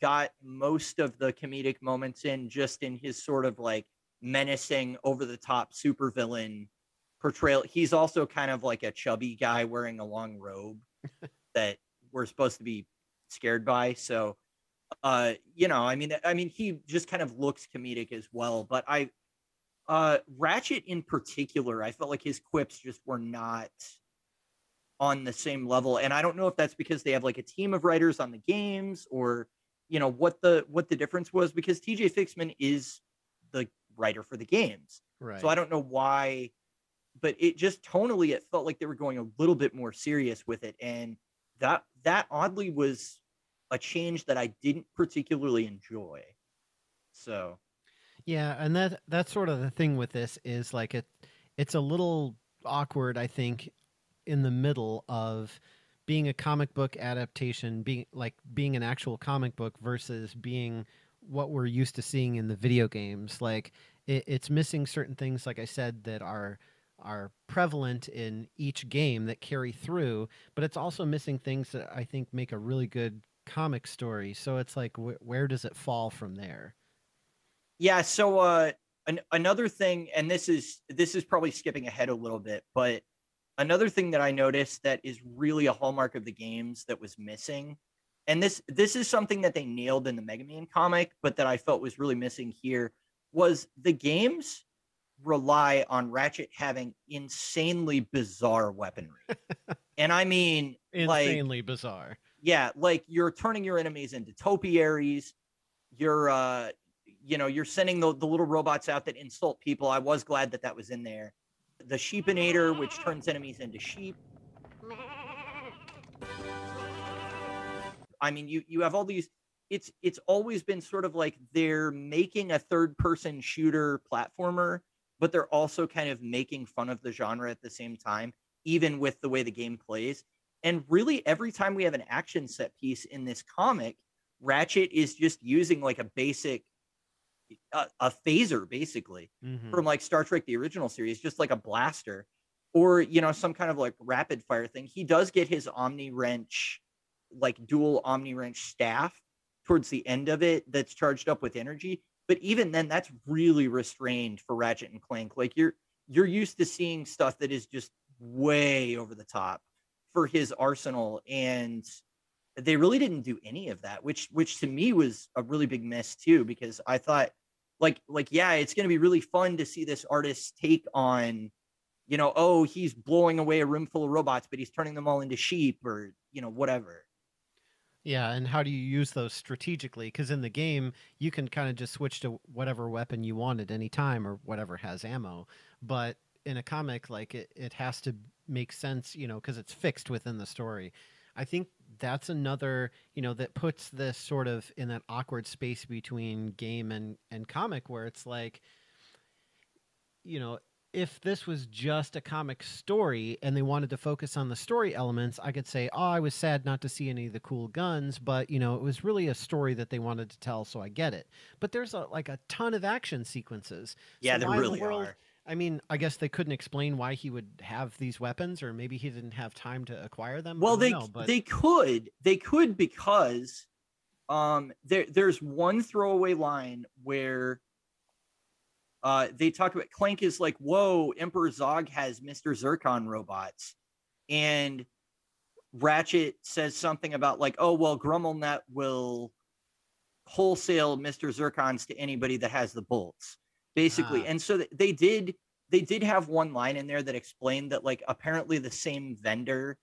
got most of the comedic moments in just in his sort of like menacing, over the top supervillain portrayal. He's also kind of like a chubby guy wearing a long robe that we're supposed to be scared by. So, uh, you know, I mean, I mean, he just kind of looks comedic as well. But I, uh, Ratchet in particular, I felt like his quips just were not on the same level. And I don't know if that's because they have like a team of writers on the games or, you know, what the what the difference was because TJ Fixman is the writer for the games. Right. So I don't know why, but it just tonally it felt like they were going a little bit more serious with it, and that that oddly was a change that I didn't particularly enjoy. So Yeah, and that that's sort of the thing with this is like it it's a little awkward, I think, in the middle of being a comic book adaptation, being like being an actual comic book versus being what we're used to seeing in the video games. Like it, it's missing certain things, like I said, that are are prevalent in each game that carry through, but it's also missing things that I think make a really good comic story. So it's like, wh- where does it fall from there? Yeah. So uh, an, another thing, and this is this is probably skipping ahead a little bit, but another thing that I noticed that is really a hallmark of the games that was missing, and this this is something that they nailed in the Mega Man comic, but that I felt was really missing here, was the games rely on Ratchet having insanely bizarre weaponry. and I mean like Insanely bizarre. yeah, like you're turning your enemies into topiaries. You're uh you know, you're sending the, the little robots out that insult people. I was glad that that was in there. The sheepinator, which turns enemies into sheep. I mean, you you have all these. It's it's always been sort of like they're making a third person shooter platformer, but they're also kind of making fun of the genre at the same time, even with the way the game plays. And really, every time we have an action set piece in this comic, Ratchet is just using like a basic a, a phaser basically Mhm. from like Star Trek the original series, just like a blaster or you know some kind of like rapid fire thing. He does get his Omni wrench, like dual Omni wrench staff towards the end of it that's charged up with energy. But even then, that's really restrained for Ratchet and Clank. Like you're you're used to seeing stuff that is just way over the top for his arsenal and they really didn't do any of that which which to me was a really big miss too because i thought like like yeah it's going to be really fun to see this artist take on you know oh he's blowing away a room full of robots but he's turning them all into sheep or you know whatever Yeah, and how do you use those strategically? Because in the game, you can kind of just switch to whatever weapon you want at any time or whatever has ammo. But in a comic, like it, it has to make sense, you know, because it's fixed within the story. I think that's another, you know, that puts this sort of in that awkward space between game and, and comic where it's like, you know, if this was just a comic story and they wanted to focus on the story elements, I could say, "Oh, I was sad not to see any of the cool guns, but you know, it was really a story that they wanted to tell, so I get it." But there's a, like a ton of action sequences. yeah So there in the really world- are I mean, I guess they couldn't explain why he would have these weapons, or maybe he didn't have time to acquire them. Well they know, but they could they could because um there there's one throwaway line where uh they talk about clank is like whoa emperor zogg has mr zurkon robots and ratchet says something about like oh well grummelnet will wholesale mr zurkons to anybody that has the bolts basically Ah. and so they did they did have one line in there that explained that like apparently the same vendor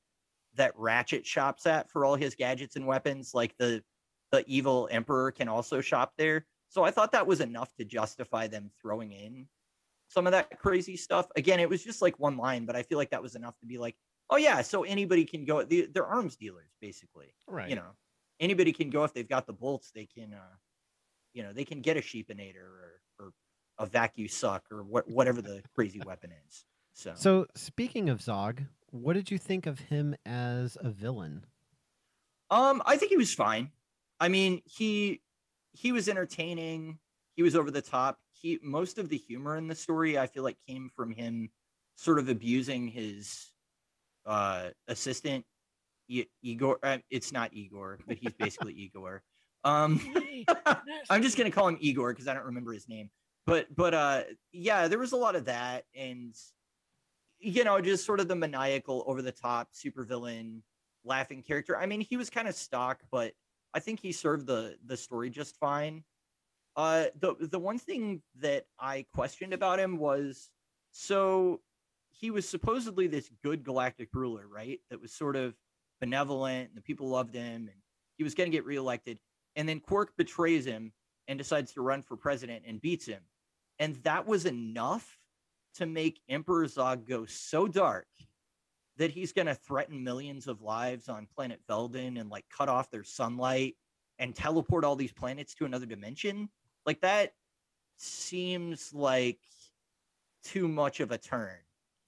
that Ratchet shops at for all his gadgets and weapons, like the the evil emperor can also shop there. So I thought that was enough to justify them throwing in some of that crazy stuff. Again, it was just like one line, but I feel like that was enough to be like, oh yeah, so anybody can go. they- They're arms dealers, basically. right, You know, anybody can go if they've got the bolts. They can, uh, you know, they can get a sheepinator or or a vacuum suck or what whatever the crazy weapon is. So, So speaking of Zogg, what did you think of him as a villain? Um, I think he was fine. I mean, he he was entertaining. He was over the top. He most of the humor in the story, I feel like, came from him sort of abusing his uh assistant I- Igor. Uh, it's not Igor, but he's basically Igor. Um, I'm just gonna call him Igor because I don't remember his name. But but uh, yeah, there was a lot of that, and you know, just sort of the maniacal, over the top supervillain laughing character. I mean, he was kind of stock, but I think he served the the story just fine. Uh, the the one thing that I questioned about him was so he was supposedly this good galactic ruler, right? That was sort of benevolent, and the people loved him, and he was going to get reelected. And then Qwark betrays him and decides to run for president and beats him, and that was enough to make Emperor Zogg go so dark that he's going to threaten millions of lives on planet Veldin and like cut off their sunlight and teleport all these planets to another dimension. Like that seems like too much of a turn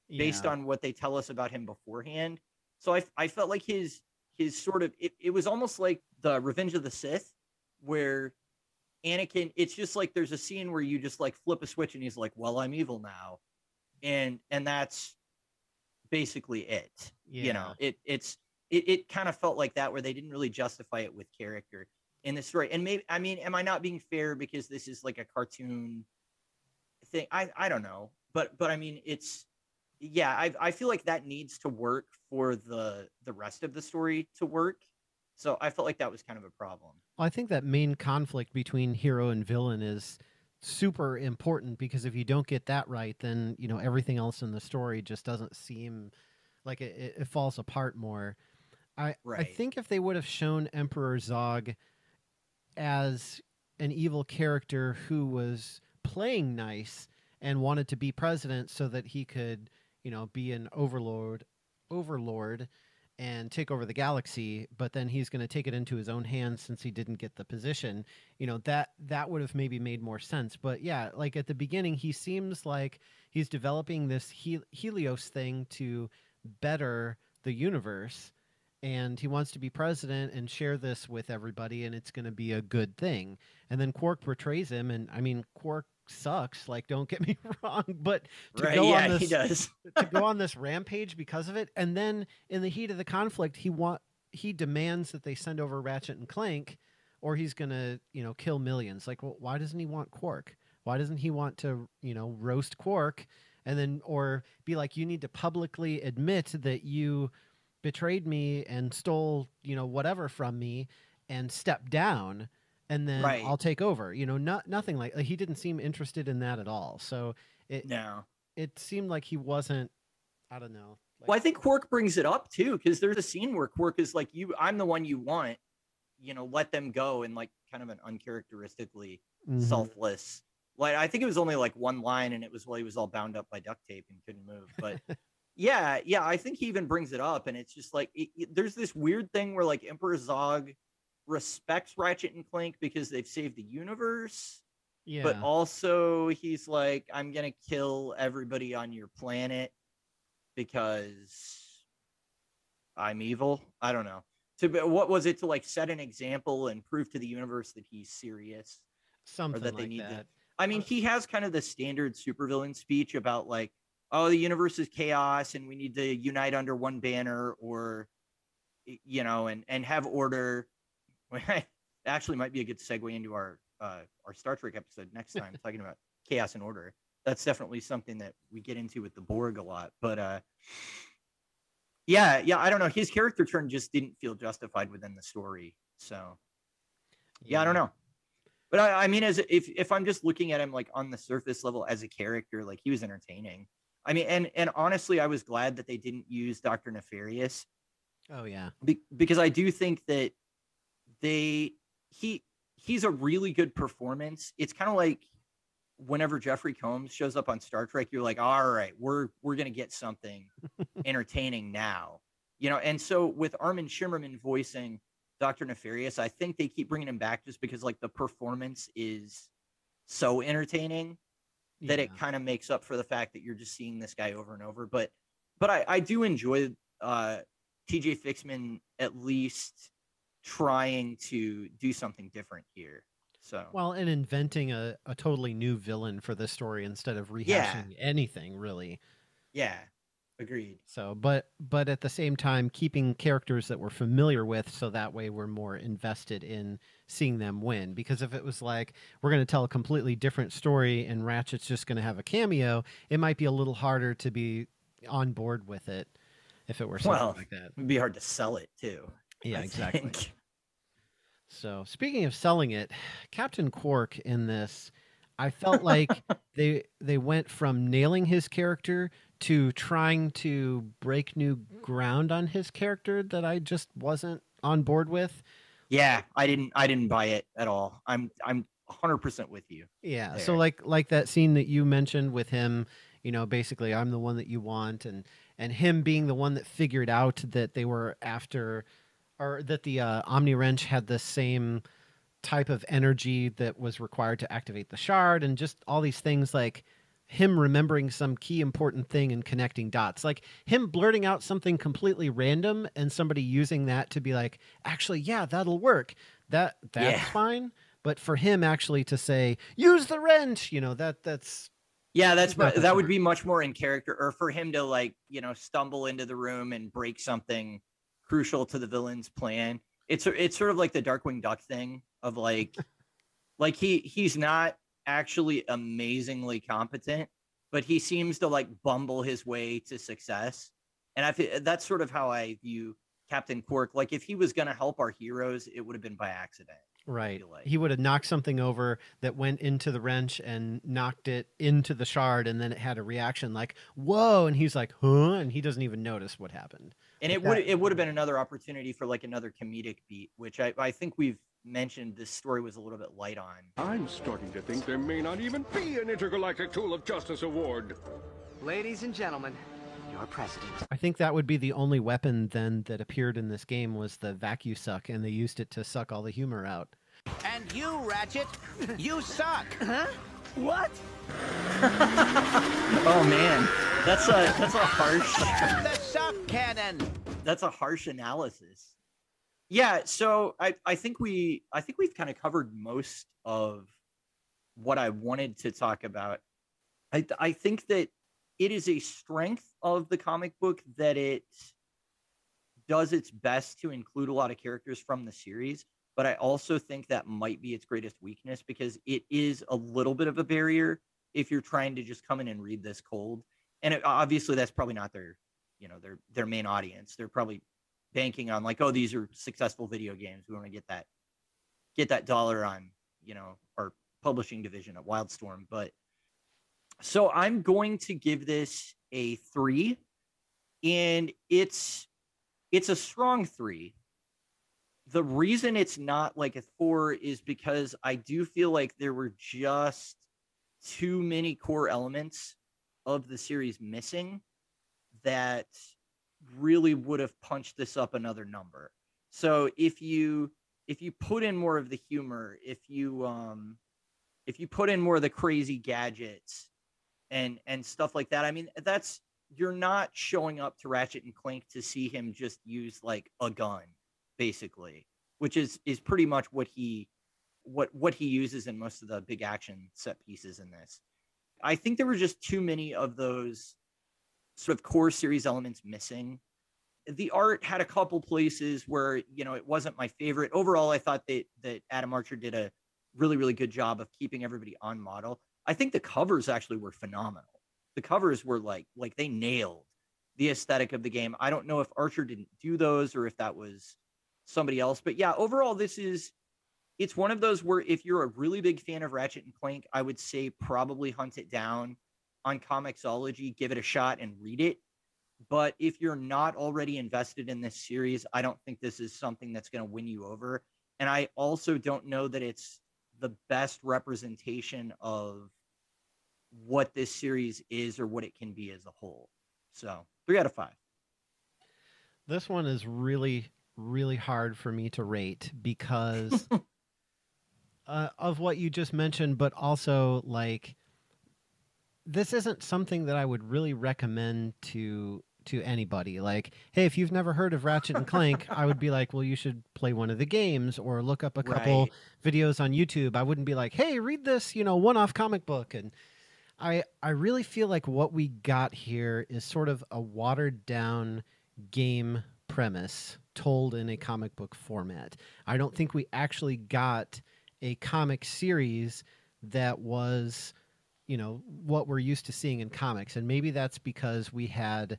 based on what they tell us about him beforehand. So I, I felt like his his sort of it, it was almost like the Revenge of the Sith where Anakin it's just like there's a scene where you just like flip a switch and he's like, "Well, I'm evil now." And and that's basically it. You know, it it's it, it kind of felt like that where they didn't really justify it with character in the story. And maybe I mean, am I not being fair because this is like a cartoon thing? I I don't know. But but I mean it's yeah, I I feel like that needs to work for the the rest of the story to work. So I felt like that was kind of a problem. Well, I think that main conflict between hero and villain is super important because if you don't get that right, then you know everything else in the story just doesn't seem like it, it, falls apart more. I I think if they would have shown Emperor Zogg as an evil character who was playing nice and wanted to be president so that he could, you know, be an overlord overlord and take over the galaxy, but then he's going to take it into his own hands since he didn't get the position. You know, that that would have maybe made more sense. But yeah, like at the beginning he seems like he's developing this Hel- Helios thing to better the universe and he wants to be president and share this with everybody and it's going to be a good thing and then qwark portrays him and i mean qwark sucks like don't get me wrong but to Right, go yeah, on this he does. to go on this rampage because of it and then in the heat of the conflict he want he demands that they send over ratchet and clank or he's going to you know kill millions like well, why doesn't he want qwark why doesn't he want to you know roast qwark and then or be like you need to publicly admit that you betrayed me and stole you know whatever from me and step down and then Right. I'll take over you know not nothing like he didn't seem interested in that at all so it No. it seemed like he wasn't I don't know like, Well, I think Qwark brings it up too, because there's a scene where Qwark is like, "You, I'm the one you want. You know, let them go." And like, kind of an uncharacteristically Mhm. selfless. Like, I think it was only like one line, and it was while he was all bound up by duct tape and couldn't move. But yeah, yeah, I think he even brings it up, and it's just like it, it- there's this weird thing where like Emperor Zogg respects Ratchet and Clank because they've saved the universe. yeah But also, he's like, I'm gonna kill everybody on your planet because I'm evil. I don't know. To what was it to like set an example and prove to the universe that he's serious? something that they like need to- that I mean, he has kind of the standard supervillain speech about like, oh, the universe is chaos and we need to unite under one banner, or you know, and and have order. Actually, might be a good segue into our uh, our Star Trek episode next time, talking about chaos and order. That's definitely something that we get into with the Borg a lot. But uh, yeah, yeah, I don't know. His character turn just didn't feel justified within the story. So yeah, I don't know. But I, I mean, as if if I'm just looking at him like on the surface level as a character, like he was entertaining. I mean, and and honestly, I was glad that they didn't use Doctor Nefarious oh yeah be, because I do think that they he he's a really good performance. It's kind of like whenever Jeffrey Combs shows up on Star Trek, you're like, all right, we're we're gonna get something entertaining now, you know. And so with Armin Shimerman voicing Doctor Nefarious, I think they keep bringing him back just because like the performance is so entertaining that it kind of makes up for the fact that you're just seeing this guy over and over. But but I, I do enjoy uh TJ Fixman at least trying to do something different here. So well and inventing a, a totally new villain for this story instead of rehashing Yeah. anything really yeah, agreed. so but but at the same time keeping characters that we're familiar with so that way we're more invested in seeing them win because if it was like we're going to tell a completely different story and ratchet's just going to have a cameo it might be a little harder to be on board with it if it were something Well, like that It'd be hard to sell it too. Yeah I exactly think. So speaking of selling it, Captain Qwark in this, I felt like they they went from nailing his character to trying to break new ground on his character that I just wasn't on board with. Yeah, I didn't I didn't buy it at all. I'm I'm 100% with you. Yeah. So like like that scene that you mentioned with him, you know, basically I'm the one that you want and and him being the one that figured out that they were after or that the uh, Omni wrench had the same type of energy that was required to activate the shard and just all these things like him remembering some key important thing and connecting dots like him blurting out something completely random and somebody using that to be like actually yeah that'll work. That that's Yeah. fine. But for him actually to say use the wrench you know that that's Yeah, that's that would be much more in character or for him to like, you know, stumble into the room and break something crucial to the villain's plan. It's it's sort of like the Darkwing Duck thing of like like he he's not actually amazingly competent, but he seems to like bumble his way to success. And I feel that's sort of how I view Captain Qwark. Like if he was going to help our heroes, it would have been by accident. Right. like. He would have knocked something over that went into the wrench and knocked it into the shard, and then it had a reaction like "Whoa!" and he's like "Huh?" and he doesn't even notice what happened. And it would it would have been another opportunity for like another comedic beat, which I, I think we've mentioned this story was a little bit light on. I'm starting to think there may not even be an intergalactic tool of justice award. Ladies and gentlemen, your president. I think that would be the only weapon then that appeared in this game was the vacuum suck, and they used it to suck all the humor out. And you, Ratchet, you suck. Huh? What? Oh man, that's a that's a harsh the suck cannon. that's a harsh analysis. Yeah, so I I think we I think we've kind of covered most of what I wanted to talk about. I I think that it is a strength of the comic book that it does its best to include a lot of characters from the series, but I also think that might be its greatest weakness because it is a little bit of a barrier if you're trying to just come in and read this cold. And it, obviously that's probably not their, you know, their their main audience. They're probably banking on like, oh, these are successful video games. We want to get that get that dollar on, you know, our publishing division at Wildstorm. But so I'm going to give this a three, and it's it's a strong three. The reason it's not like a four is because I do feel like there were just too many core elements of the series missing that really would have punched this up another number. So if you if you put in more of the humor, if you um if you put in more of the crazy gadgets and and stuff like that, I mean that's you're not showing up to Ratchet and Clank to see him just use like a gun basically, which is is pretty much what he what what he uses in most of the big action set pieces in this. I think there were just too many of those sort of core series elements missing. The art had a couple places where you know it wasn't my favorite. Overall, I thought that that Adam Archer did a really really good job of keeping everybody on model. I think the covers actually were phenomenal. The covers were like like they nailed the aesthetic of the game. I don't know if Archer didn't do those or if that was somebody else, but yeah, overall this is it's one of those where if you're a really big fan of Ratchet and Clank, I would say probably hunt it down on Comixology, give it a shot and read it. But if you're not already invested in this series, I don't think this is something that's going to win you over. And I also don't know that it's the best representation of what this series is or what it can be as a whole. So, three out of five. This one is really, really hard for me to rate because uh, of what you just mentioned, but also like this isn't something that I would really recommend to to anybody. Like, hey, if you've never heard of Ratchet and Clank, I would be like, well, you should play one of the games or look up a couple Right. videos on YouTube. I wouldn't be like, hey, read this, you know, one-off comic book and I I really feel like what we got here is sort of a watered down game premise told in a comic book format. I don't think we actually got a comic series that was you know what we're used to seeing in comics. And maybe that's because we had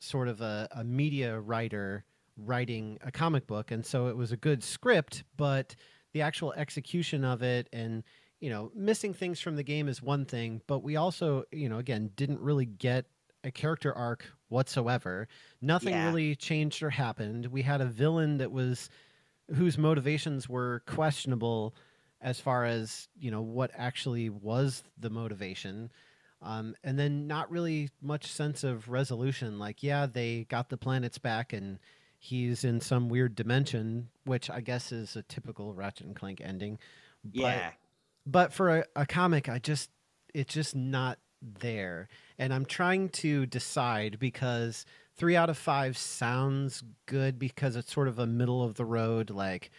sort of a, a media writer writing a comic book. And so it was a good script but the actual execution of it and you know missing things from the game is one thing. But we also you know again didn't really get a character arc whatsoever. Nothing Yeah. really changed or happened. We had a villain that was whose motivations were questionable as far as you know what actually was the motivation. Um, and then not really much sense of resolution. Like yeah they got the planets back and he's in some weird dimension which i guess is a typical ratchet and clank ending. But, Yeah. but for a, a comic i just it's just not there. And i'm trying to decide because three out of five sounds good because it's sort of a middle of the road like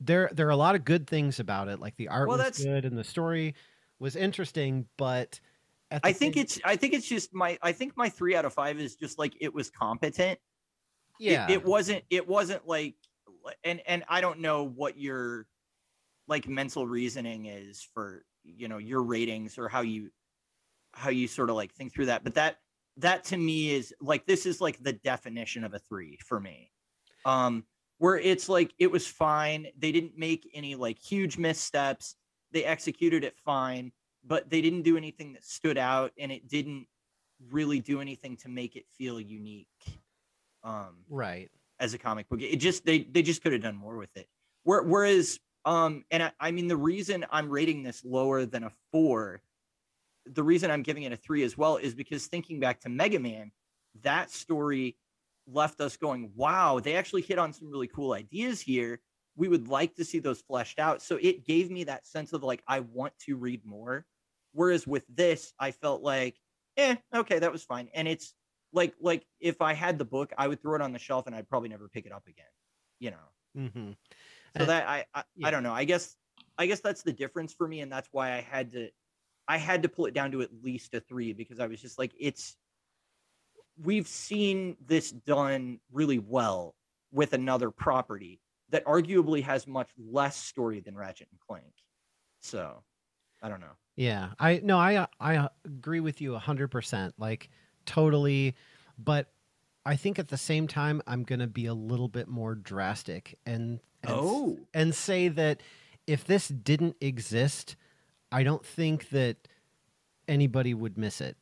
there there are a lot of good things about it. Like the art Well, was that's- good and the story was interesting but I think same- it's I think it's just my I think my three out of five is just like it was competent. It- yeah. It, wasn't it wasn't like and and I don't know what your like mental reasoning is for you know your ratings or how you how you sort of like think through that. But that that to me is like this is like the definition of a three for me. Um where it's like it was fine. They didn't make any like huge missteps. They executed it fine, but they didn't do anything that stood out and it didn't really do anything to make it feel unique. Um Right. as a comic book. It just they they just could have done more with it. Where, whereas um and I, I mean the reason I'm rating this lower than a 4 the reason I'm giving it a 3 as well is because thinking back to Mega Man that story left us going wow they actually hit on some really cool ideas here we would like to see those fleshed out so it gave me that sense of like I want to read more whereas with this I felt like eh okay that was fine and it's like like if I had the book, I would throw it on the shelf and I'd probably never pick it up again. You know. Mm-hmm. So Uh, that I I, yeah. I don't know. I guess I guess that's the difference for me, and that's why I had to I had to pull it down to at least a three because I was just like it's we've seen this done really well with another property that arguably has much less story than Ratchet and Clank. So I don't know. Yeah, I no, I I agree with you hundred percent, like totally. But I think at the same time, I'm gonna be a little bit more drastic and and, Oh. and say that if this didn't exist, I don't think that anybody would miss it.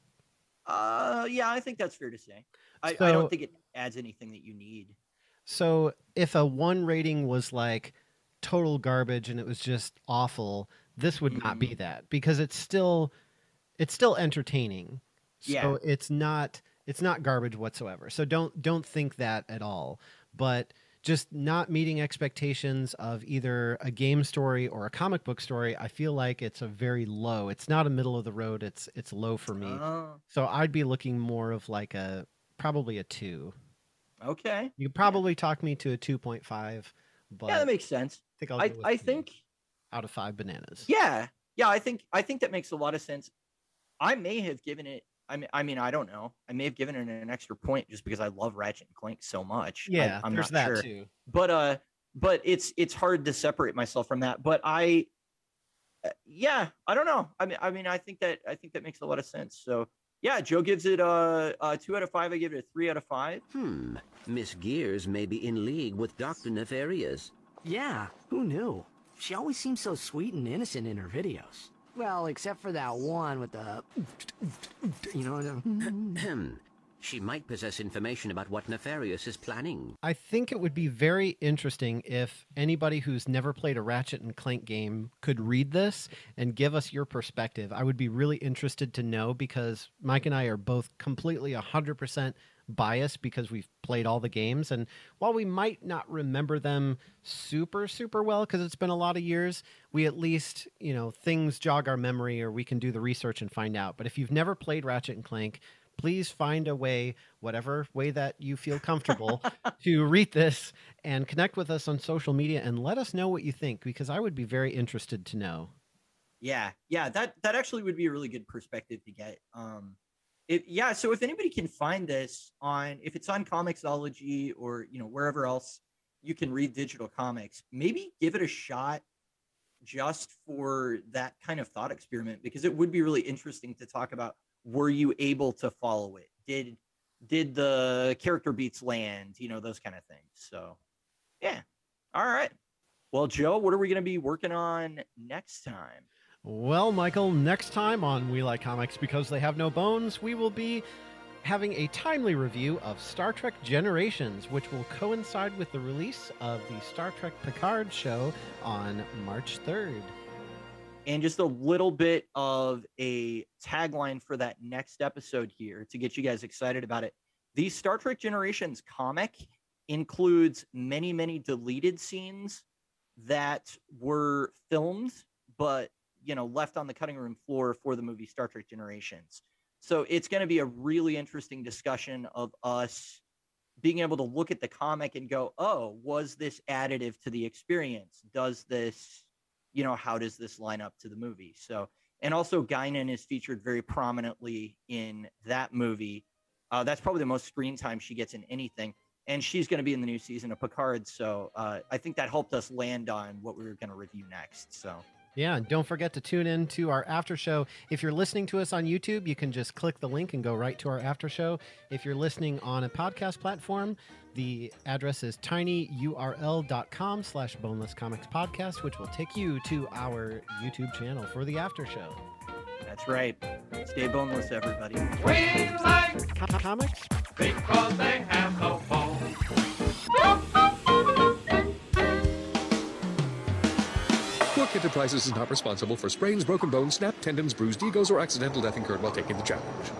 Uh yeah, I think that's fair to say. I, I don't think it adds anything that you need. So if a one rating was like total garbage and it was just awful, this would not be that because it's still it's still entertaining. So Yeah. it's not it's not garbage whatsoever. So don't don't think that at all. But just not meeting expectations of either a game story or a comic book story, I feel like it's a very low. It's not a middle of the road. It's it's low for me. Oh, So I'd be looking more of like a probably a 2. okay. You could probably talk me to a 2.5, but yeah, that makes sense. I think I'll I, I think out of 5 bananas. yeah. Yeah, I think I think that makes a lot of sense. I may have given it I mean I mean I don't know. I may have given it an extra point just because I love Ratchet and Clank so much. I- Yeah, I'm there's not that sure. too. But uh but it's it's hard to separate myself from that. But I uh, yeah, I don't know. I mean I mean I think that I think that makes a lot of sense. So yeah, Joe gives it a, a two out of five. I give it a three out of five. Hmm. Miss Gears may be in league with Dr. Nefarious. Yeah, who knew? She always seems so sweet and innocent in her videos. Well, except for that one with the, you know, the, She might possess information about what Nefarious is planning. I think it would be very interesting if anybody who's never played a Ratchet and Clank game could read this and give us your perspective. I would be really interested to know because Mike and I are both completely 100% biased because we've played all the games. And while we might not remember them super, super well because it's been a lot of years, we at least, you know, things jog our memory or we can do the research and find out. But if you've never played Ratchet and Clank, please find a way, whatever way that you feel comfortable, to read this and connect with us on social media and let us know what you think because I would be very interested to know. Yeah, yeah, that that actually would be a really good perspective to get. Um, it, yeah, so if anybody can find this on, if it's on Comixology or you know wherever else you can read digital comics, maybe give it a shot just for that kind of thought experiment because it would be really interesting to talk about. Were you able to follow it? Did did the character beats land? You know those kind of things. So, yeah, all right. Well, Joe, what are we going to be working on next time? Well, Michael, next time on We Like Comics Because They Have No Bones, we will be having a timely review of Star Trek Generations, which will coincide with the release of the Star Trek Picard show on March 3rd. and just a little bit of a tagline for that next episode here to get you guys excited about it. The Star Trek Generations comic includes many, many deleted scenes that were filmed, but you know, left on the cutting room floor for the movie Star Trek Generations. So it's going to be a really interesting discussion of us being able to look at the comic and go, oh, was this additive to the experience? Does this you know, how does this line up to the movie? So, and also Guinan is featured very prominently in that movie. Uh, that's probably the most screen time she gets in anything. And she's going to be in the new season of Picard. So uh, I think that helped us land on what we were going to review next. So Yeah, and don't forget to tune in to our after show. If you're listening to us on YouTube, you can just click the link and go right to our after show. If you're listening on a podcast platform, the address is tinyurl.com slash boneless comics podcast, which will take you to our YouTube channel for the after show. That's right. Stay boneless, everybody. We like comics because they have no balls. Enterprises is not responsible for sprains, broken bones, snapped tendons, bruised egos, or accidental death incurred while taking the challenge.